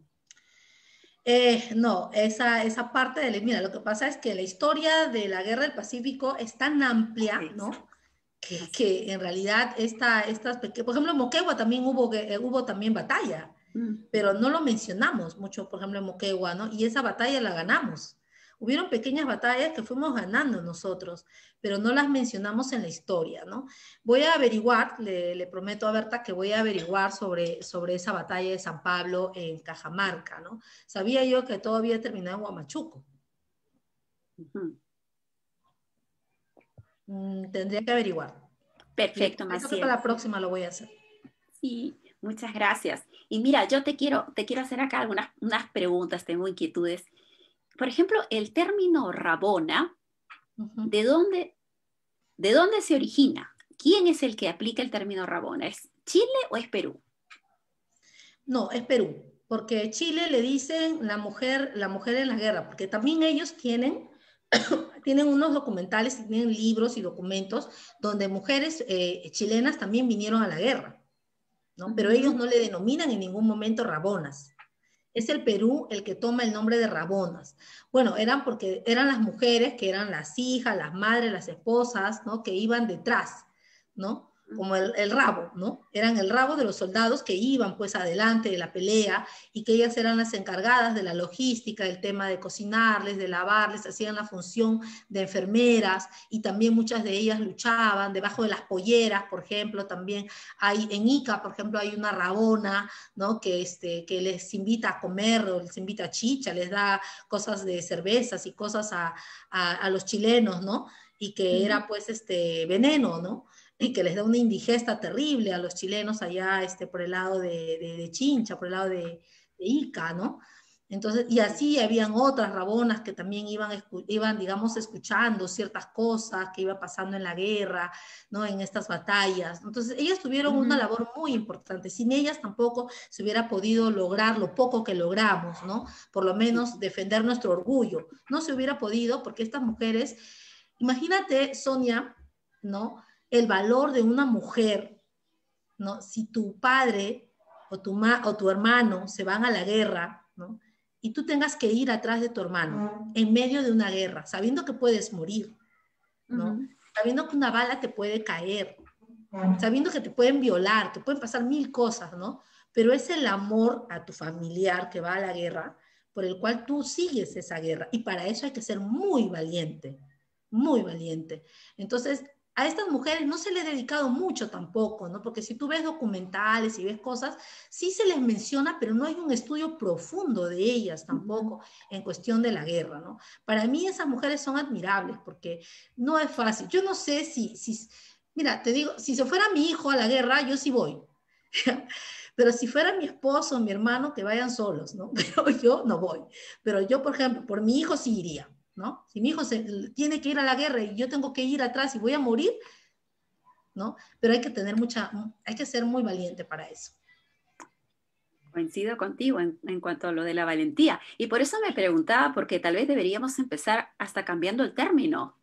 Eh, no, esa, esa parte de, mira, lo que pasa es que la historia de la guerra del Pacífico es tan amplia, ¿no? Que, en realidad esta, estas, por ejemplo, en Moquegua también hubo, eh, hubo también batalla, mm. pero no lo mencionamos mucho, por ejemplo, en Moquegua, ¿no? Y esa batalla la ganamos. Hubieron pequeñas batallas que fuimos ganando nosotros, pero no las mencionamos en la historia, ¿no? Voy a averiguar, le, prometo a Berta que voy a averiguar sobre, sobre esa batalla de San Pablo en Cajamarca, ¿no? Sabía yo que todo había terminado en Huamachuco. Mm, tendría que averiguar. Perfecto, Maciel. Para la próxima lo voy a hacer. Sí, muchas gracias. Y mira, yo te quiero, te quiero hacer acá algunas unas preguntas, tengo inquietudes por ejemplo, el término Rabona, ¿de, dónde, ¿de dónde se origina? ¿Quién es el que aplica el término Rabona? ¿Es Chile o es Perú? No, es Perú, porque Chile le dicen la mujer, la mujer en la guerra, porque también ellos tienen, tienen unos documentales, tienen libros y documentos donde mujeres eh, chilenas también vinieron a la guerra, ¿no? Pero ellos no le denominan en ningún momento Rabonas es el Perú el que toma el nombre de Rabonas. Bueno, eran porque eran las mujeres que eran las hijas, las madres, las esposas, ¿no? Que iban detrás, ¿no? Como el, rabo, ¿no? Eran el rabo de los soldados que iban pues adelante de la pelea y que ellas eran las encargadas de la logística, del tema de cocinarles, de lavarles, hacían la función de enfermeras y también muchas de ellas luchaban debajo de las polleras, por ejemplo, también hay en Ica, por ejemplo, hay una rabona, ¿no? Que, este, que les invita a comer o les invita a chicha, les da cosas de cervezas y cosas a, a, los chilenos, ¿no? Y que era pues este veneno, ¿no? Y que les da una indigesta terrible a los chilenos allá este, por el lado de, de, Chincha, por el lado de, Ica, ¿no? Entonces, y así habían otras rabonas que también iban, iban, digamos, escuchando ciertas cosas que iba pasando en la guerra, ¿no? En estas batallas. Entonces, ellas tuvieron una labor muy importante. Sin ellas tampoco se hubiera podido lograr lo poco que logramos, ¿no? Por lo menos defender nuestro orgullo. No se hubiera podido porque estas mujeres, imagínate, Sonia, ¿no? El valor de una mujer, ¿no? Si tu padre o tu, o tu hermano se van a la guerra, ¿no? Y tú tengas que ir atrás de tu hermano en medio de una guerra, sabiendo que puedes morir, ¿no? Sabiendo que una bala te puede caer, sabiendo que te pueden violar, que pueden pasar mil cosas, ¿no? Pero es el amor a tu familiar que va a la guerra por el cual tú sigues esa guerra. Y para eso hay que ser muy valiente, muy valiente. Entonces, a estas mujeres no se les ha dedicado mucho tampoco, ¿no? Porque si tú ves documentales y ves cosas, sí se les menciona, pero no hay un estudio profundo de ellas tampoco en cuestión de la guerra, ¿no? Para mí esas mujeres son admirables porque no es fácil. Yo no sé si, si mira, te digo, si se fuera mi hijo a la guerra, yo sí voy. Pero si fuera mi esposo mi hermano, que vayan solos, ¿no? Pero yo no voy. Pero yo, por ejemplo, por mi hijo sí iría. ¿No? Si mi hijo se, tiene que ir a la guerra y yo tengo que ir atrás y voy a morir, ¿no? Pero hay que tener mucha, hay que ser muy valiente para eso. Coincido contigo en, cuanto a lo de la valentía. Y por eso me preguntaba, porque tal vez deberíamos empezar hasta cambiando el término.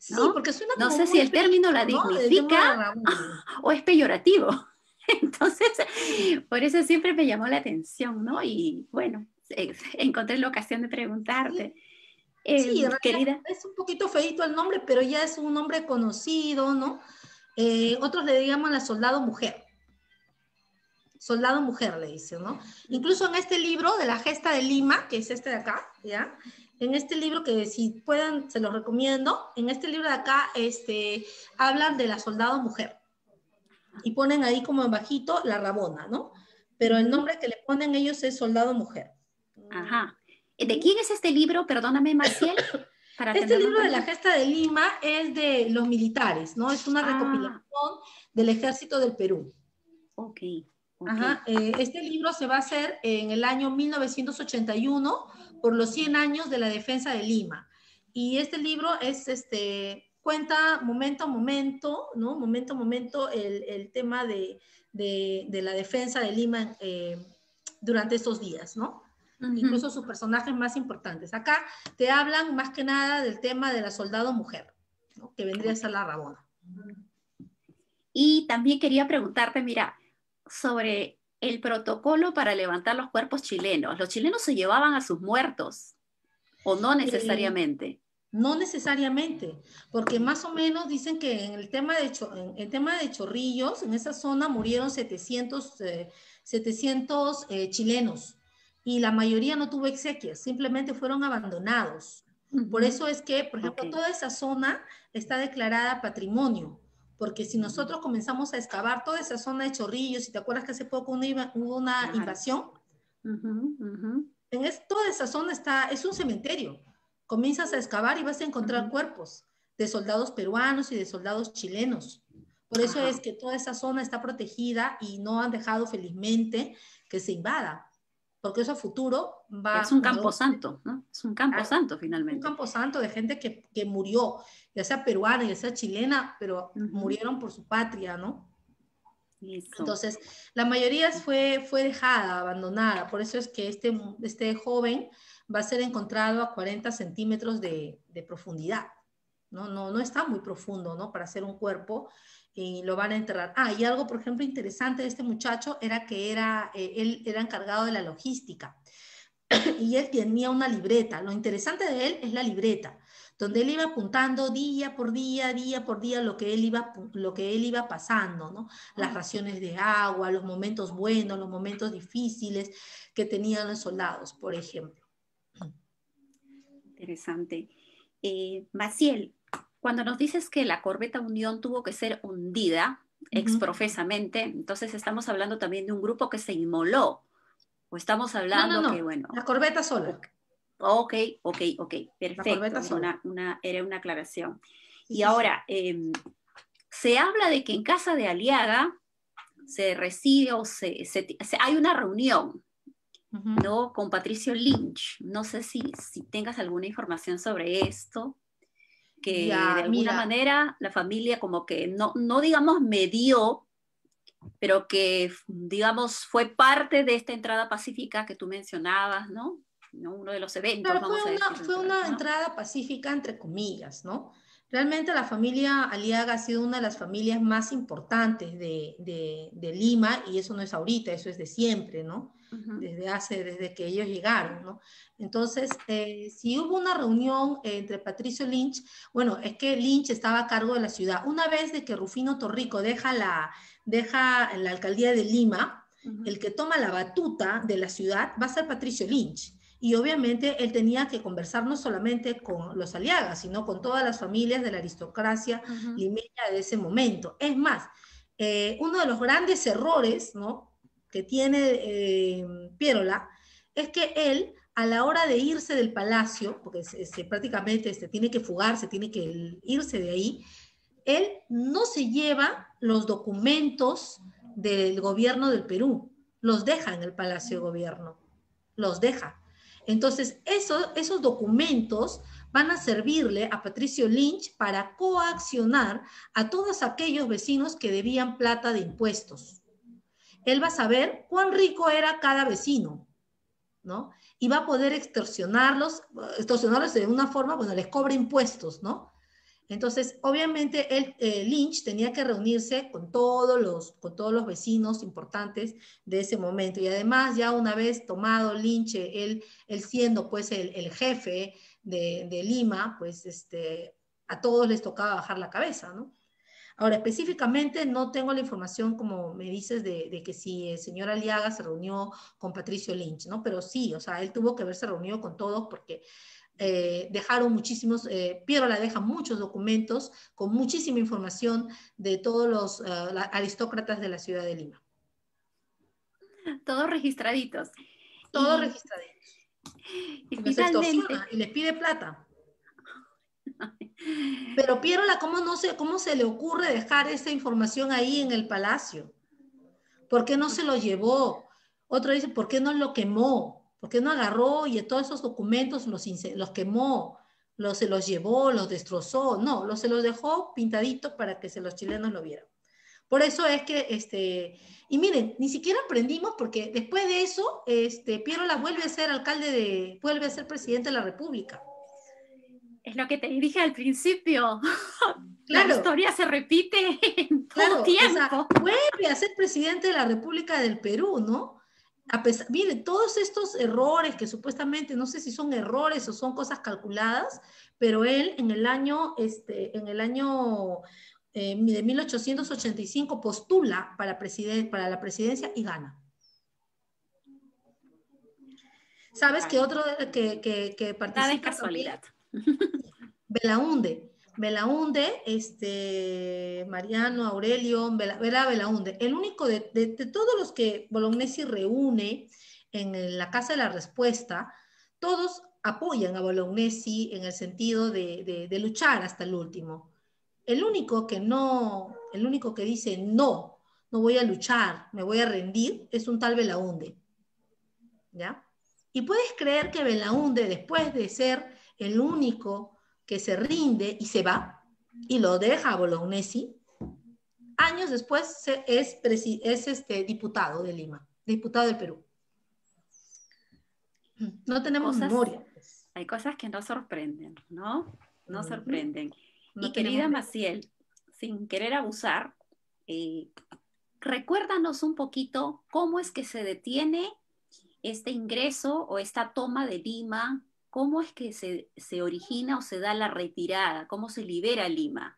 Sí, porque suena No sé si el término la dignifica o es peyorativo. Entonces, por eso siempre me llamó la atención, ¿no? Y bueno, encontré la ocasión de preguntarte sí, querida. es un poquito feito el nombre, pero ya es un nombre conocido, ¿no? Eh, otros le llaman la soldado mujer. Soldado mujer le dicen, ¿no? Incluso en este libro de la gesta de Lima, que es este de acá, ¿ya? En este libro que si puedan, se los recomiendo, en este libro de acá, este, hablan de la soldado mujer. Y ponen ahí como en bajito la rabona, ¿no? Pero el nombre que le ponen ellos es soldado mujer. Ajá. ¿De quién es este libro? Perdóname, Maciel. este libro de la gesta de Lima es de los militares, ¿no? Es una ah. recopilación del ejército del Perú. Ok. Ajá, eh, este libro se va a hacer en el año 1981 por los 100 años de la defensa de Lima. Y este libro es, este, cuenta momento a momento, ¿no? Momento a momento el, el tema de, de, de, la defensa de Lima eh, durante estos días, ¿no? Incluso sus personajes más importantes. Acá te hablan más que nada del tema de la soldado mujer, que vendría a ser la Rabona. Y también quería preguntarte, mira, sobre el protocolo para levantar los cuerpos chilenos. ¿Los chilenos se llevaban a sus muertos o no necesariamente? no necesariamente, porque más o menos dicen que en el tema de, en el tema de Chorrillos, en esa zona murieron 700, 700 eh, chilenos y la mayoría no tuvo exequias, simplemente fueron abandonados. Por eso es que, por ejemplo, toda esa zona está declarada patrimonio porque si nosotros comenzamos a excavar toda esa zona de Chorrillos, si te acuerdas que hace poco hubo una invasión, En toda esa zona está, es un cementerio. Comienzas a excavar y vas a encontrar cuerpos de soldados peruanos y de soldados chilenos. Por eso es que toda esa zona está protegida y no han dejado felizmente que se invada porque eso a futuro va... Es un campo santo, ¿no? Es un campo santo finalmente. Un campo santo de gente que, que, murió, ya sea peruana, ya sea chilena, pero murieron por su patria, ¿no? Entonces, la mayoría fue, fue dejada, abandonada, por eso es que este, este joven va a ser encontrado a 40 centímetros de, de profundidad, ¿no? ¿no? No está muy profundo, ¿no? Para hacer un cuerpo, y lo van a enterrar. Ah, y algo, por ejemplo, interesante de este muchacho era que era, eh, él era encargado de la logística y él tenía una libreta. Lo interesante de él es la libreta, donde él iba apuntando día por día, día por día lo que él iba, lo que él iba pasando, ¿no? Las raciones de agua, los momentos buenos, los momentos difíciles que tenían los soldados, por ejemplo. Interesante. Eh, Maciel, cuando nos dices que la corbeta Unión tuvo que ser hundida exprofesamente, entonces estamos hablando también de un grupo que se inmoló. O estamos hablando no, que, bueno. La corbeta sola. Ok, ok, ok, perfecto. Una, era una aclaración. y ahora, em, se habla de que en casa de Aliaga se recibe o se, hay una reunión, ¿no? Con Patricio Lynch. No sé si, si tengas alguna información sobre esto que de alguna manera la familia como que no, no digamos me dio, pero que digamos fue parte de esta entrada pacífica que tú mencionabas, ¿no? Uno de los eventos. fue, una, fue una entrada pacífica entre comillas, ¿no? Realmente la familia Aliaga ha sido una de las familias más importantes de, de, de Lima y eso no es ahorita, eso es de siempre, ¿no? desde hace, desde que ellos llegaron, ¿no? Entonces, eh, si hubo una reunión entre Patricio Lynch, bueno, es que Lynch estaba a cargo de la ciudad. Una vez de que Rufino Torrico deja la, deja la alcaldía de Lima, el que toma la batuta de la ciudad va a ser Patricio Lynch. Y obviamente él tenía que conversar no solamente con los aliagas, sino con todas las familias de la aristocracia limeña de ese momento. Es más, eh, uno de los grandes errores, ¿no? que tiene eh, Pierola es que él, a la hora de irse del palacio, porque se, prácticamente se tiene que fugar, se tiene que irse de ahí, él no se lleva los documentos del gobierno del Perú, los deja en el Palacio de Gobierno, los deja. Entonces, esos documentos van a servirle a Patricio Lynch para coaccionar a todos aquellos vecinos que debían plata de impuestos él va a saber cuán rico era cada vecino, ¿no? Y va a poder extorsionarlos, extorsionarlos de una forma, bueno, les cobra impuestos, ¿no? Entonces, obviamente, el eh, Lynch tenía que reunirse con todos, los, con todos los vecinos importantes de ese momento. Y además, ya una vez tomado Lynch, él, él siendo pues el, jefe de, de, Lima, pues este, a todos les tocaba bajar la cabeza, ¿no? Ahora, específicamente no tengo la información, como me dices, de, que si el señor Aliaga se reunió con Patricio Lynch, ¿no? Pero sí, o sea, él tuvo que haberse reunido con todos porque eh, dejaron muchísimos, eh, Piero la deja muchos documentos con muchísima información de todos los eh, aristócratas de la ciudad de Lima. Todos registraditos. Todos registraditos. Y, y les pide plata. Pero Pierola, ¿cómo, no se, ¿cómo se le ocurre dejar esa información ahí en el palacio? ¿Por qué no se lo llevó? Otro dice, ¿por qué no lo quemó? ¿Por qué no agarró y todos esos documentos los, los quemó? Los, se los llevó, los destrozó. No, los, se los dejó pintaditos para que se los chilenos lo vieran. Por eso es que, este, y miren, ni siquiera aprendimos porque después de eso, este, Pierola vuelve a ser alcalde de, vuelve a ser presidente de la República. Es lo que te dije al principio. La historia se repite en todo tiempo. vuelve a ser presidente de la República del Perú, ¿no? A pesar, mire, todos estos errores que supuestamente, no sé si son errores o son cosas calculadas, pero él en el año, este, en el año eh, de 1885 postula para, para la presidencia y gana. ¿Sabes qué otro que, que, que participa? Nada casualidad. Belaunde. Belaunde, este, Mariano, Aurelio, Vera Belaunde. El único de, todos los que Bolognesi reúne en la Casa de la Respuesta, todos apoyan a Bolognesi en el sentido de, de, luchar hasta el último. El único que no, el único que dice no, no voy a luchar, me voy a rendir, es un tal Belaunde. ¿Ya? Y puedes creer que Belaunde, después de ser el único que se rinde y se va y lo deja a Bolognesi, años después es, es este, diputado de Lima, diputado del Perú. No tenemos memoria. Hay cosas que no sorprenden, ¿no? No sorprenden. y querida Maciel, sin querer abusar, eh, recuérdanos un poquito cómo es que se detiene este ingreso o esta toma de Lima, ¿cómo es que se, origina o se da la retirada? ¿Cómo se libera Lima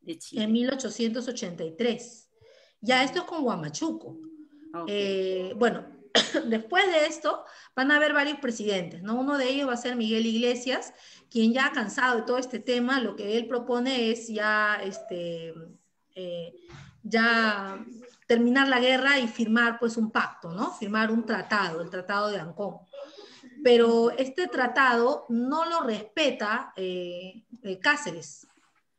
de Chile? En 1883. Ya esto es con Huamachuco. Eh, bueno, después de esto van a haber varios presidentes, ¿no? Uno de ellos va a ser Miguel Iglesias, quien ya ha cansado de todo este tema, lo que él propone es ya, este, eh, ya terminar la guerra y firmar pues un pacto, ¿no? Firmar un tratado, el Tratado de Ancón. Pero este tratado no lo respeta eh, eh, Cáceres,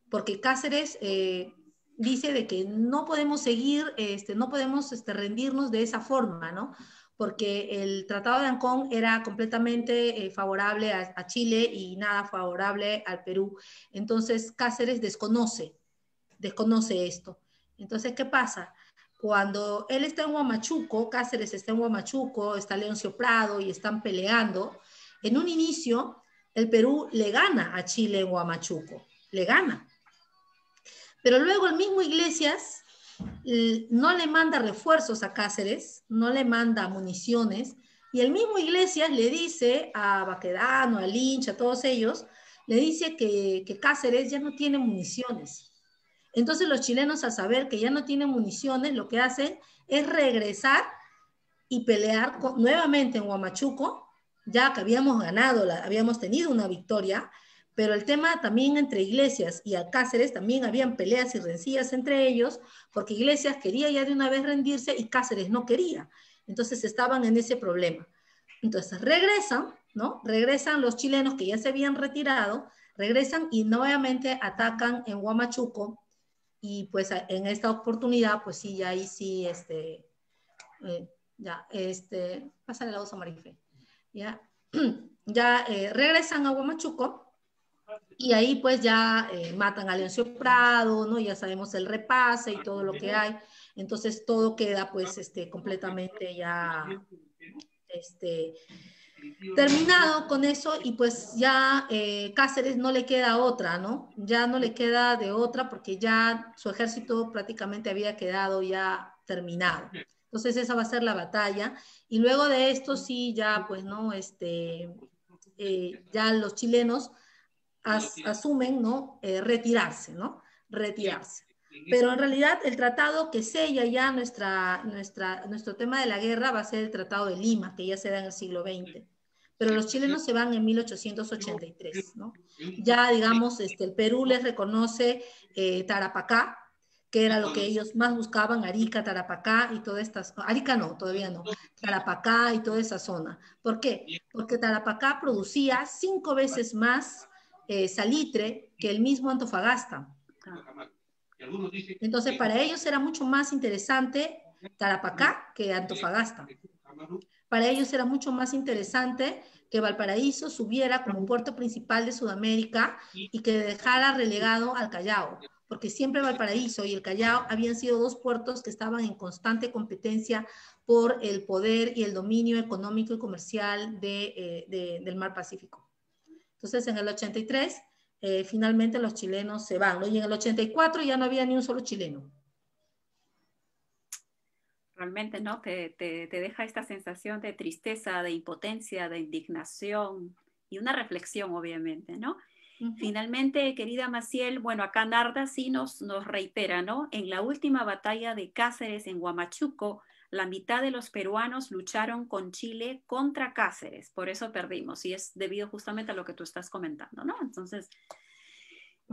porque Cáceres eh, dice de que no podemos seguir, este, no podemos este, rendirnos de esa forma, ¿no? Porque el Tratado de Ancón era completamente favorable a, a Chile y nada favorable al Perú. Entonces Cáceres desconoce, desconoce esto. Entonces, ¿qué pasa? Cuando él está en Huamachuco, Cáceres está en Huamachuco, está Leoncio Prado y están peleando, en un inicio el Perú le gana a Chile en Huamachuco, le gana. Pero luego el mismo Iglesias no le manda refuerzos a Cáceres, no le manda municiones, y el mismo Iglesias le dice a Baquedano, a Lynch, a todos ellos, le dice que Cáceres ya no tiene municiones entonces los chilenos al saber que ya no tienen municiones, lo que hacen es regresar y pelear nuevamente en Huamachuco, ya que habíamos ganado, habíamos tenido una victoria, pero el tema también entre Iglesias y Alcáceres también habían peleas y rencillas entre ellos, porque Iglesias quería ya de una vez rendirse y Cáceres no quería. Entonces estaban en ese problema. Entonces regresan, ¿no? Regresan los chilenos que ya se habían retirado, regresan y nuevamente atacan en Huamachuco y pues en esta oportunidad, pues sí, ya ahí sí, este, eh, ya, este, pásale la voz a Marife, ya, ya eh, regresan a Huamachuco y ahí pues ya eh, matan a Leoncio Prado, ¿no? Ya sabemos el repase y todo lo que hay, entonces todo queda pues este, completamente ya, este, terminado con eso y pues ya eh, Cáceres no le queda otra, ¿no? Ya no le queda de otra porque ya su ejército prácticamente había quedado ya terminado. Entonces esa va a ser la batalla y luego de esto sí ya pues no, este, eh, ya los chilenos asumen, ¿no? Eh, retirarse, ¿no? Retirarse. Pero en realidad el tratado que sella ya nuestra, nuestra, nuestro tema de la guerra va a ser el Tratado de Lima, que ya se da en el siglo XX pero los chilenos se van en 1883, ¿no? Ya, digamos, este, el Perú les reconoce eh, Tarapacá, que era lo que ellos más buscaban, Arica, Tarapacá y todas estas, Arica no, todavía no, Tarapacá y toda esa zona. ¿Por qué? Porque Tarapacá producía cinco veces más eh, salitre que el mismo Antofagasta. Entonces, para ellos era mucho más interesante Tarapacá que Antofagasta. Para ellos era mucho más interesante que Valparaíso subiera como puerto principal de Sudamérica y que dejara relegado al Callao, porque siempre Valparaíso y el Callao habían sido dos puertos que estaban en constante competencia por el poder y el dominio económico y comercial eh, del mar Pacífico. Entonces, en el 83, eh, finalmente los chilenos se van. Y en el 84 ya no había ni un solo chileno. Realmente, ¿no? Te, te, te deja esta sensación de tristeza, de impotencia, de indignación y una reflexión, obviamente, ¿no? Finalmente, querida Maciel, bueno, acá Narda sí nos, nos reitera, ¿no? En la última batalla de Cáceres en Huamachuco, la mitad de los peruanos lucharon con Chile contra Cáceres, por eso perdimos, y es debido justamente a lo que tú estás comentando, ¿no? Entonces,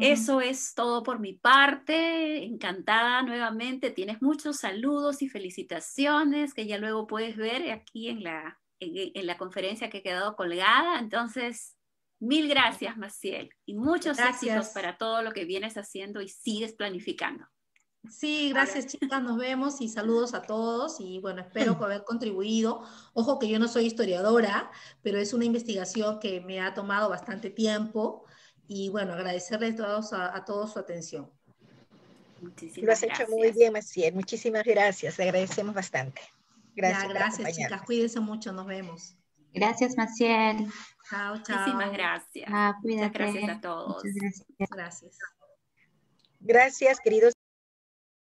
eso es todo por mi parte, encantada nuevamente, tienes muchos saludos y felicitaciones que ya luego puedes ver aquí en la, en la conferencia que quedado colgada, entonces Mil gracias, Maciel, y muchos éxitos para todo lo que vienes haciendo y sigues planificando. Sí, gracias chicas, nos vemos y saludos a todos y bueno, espero haber contribuido. Ojo que yo no soy historiadora, pero es una investigación que me ha tomado bastante tiempo y bueno, agradecerles a todos, a, todos su atención. Muchísimas Lo has hecho muy bien, Maciel. Muchísimas gracias. Le agradecemos bastante. Gracias. gracias, chicas. Cuídense mucho. Nos vemos. Gracias, Maciel. Chao, chao. Muchísimas gracias. Ah, Muchas gracias a todos. gracias. Gracias. Gracias, queridos.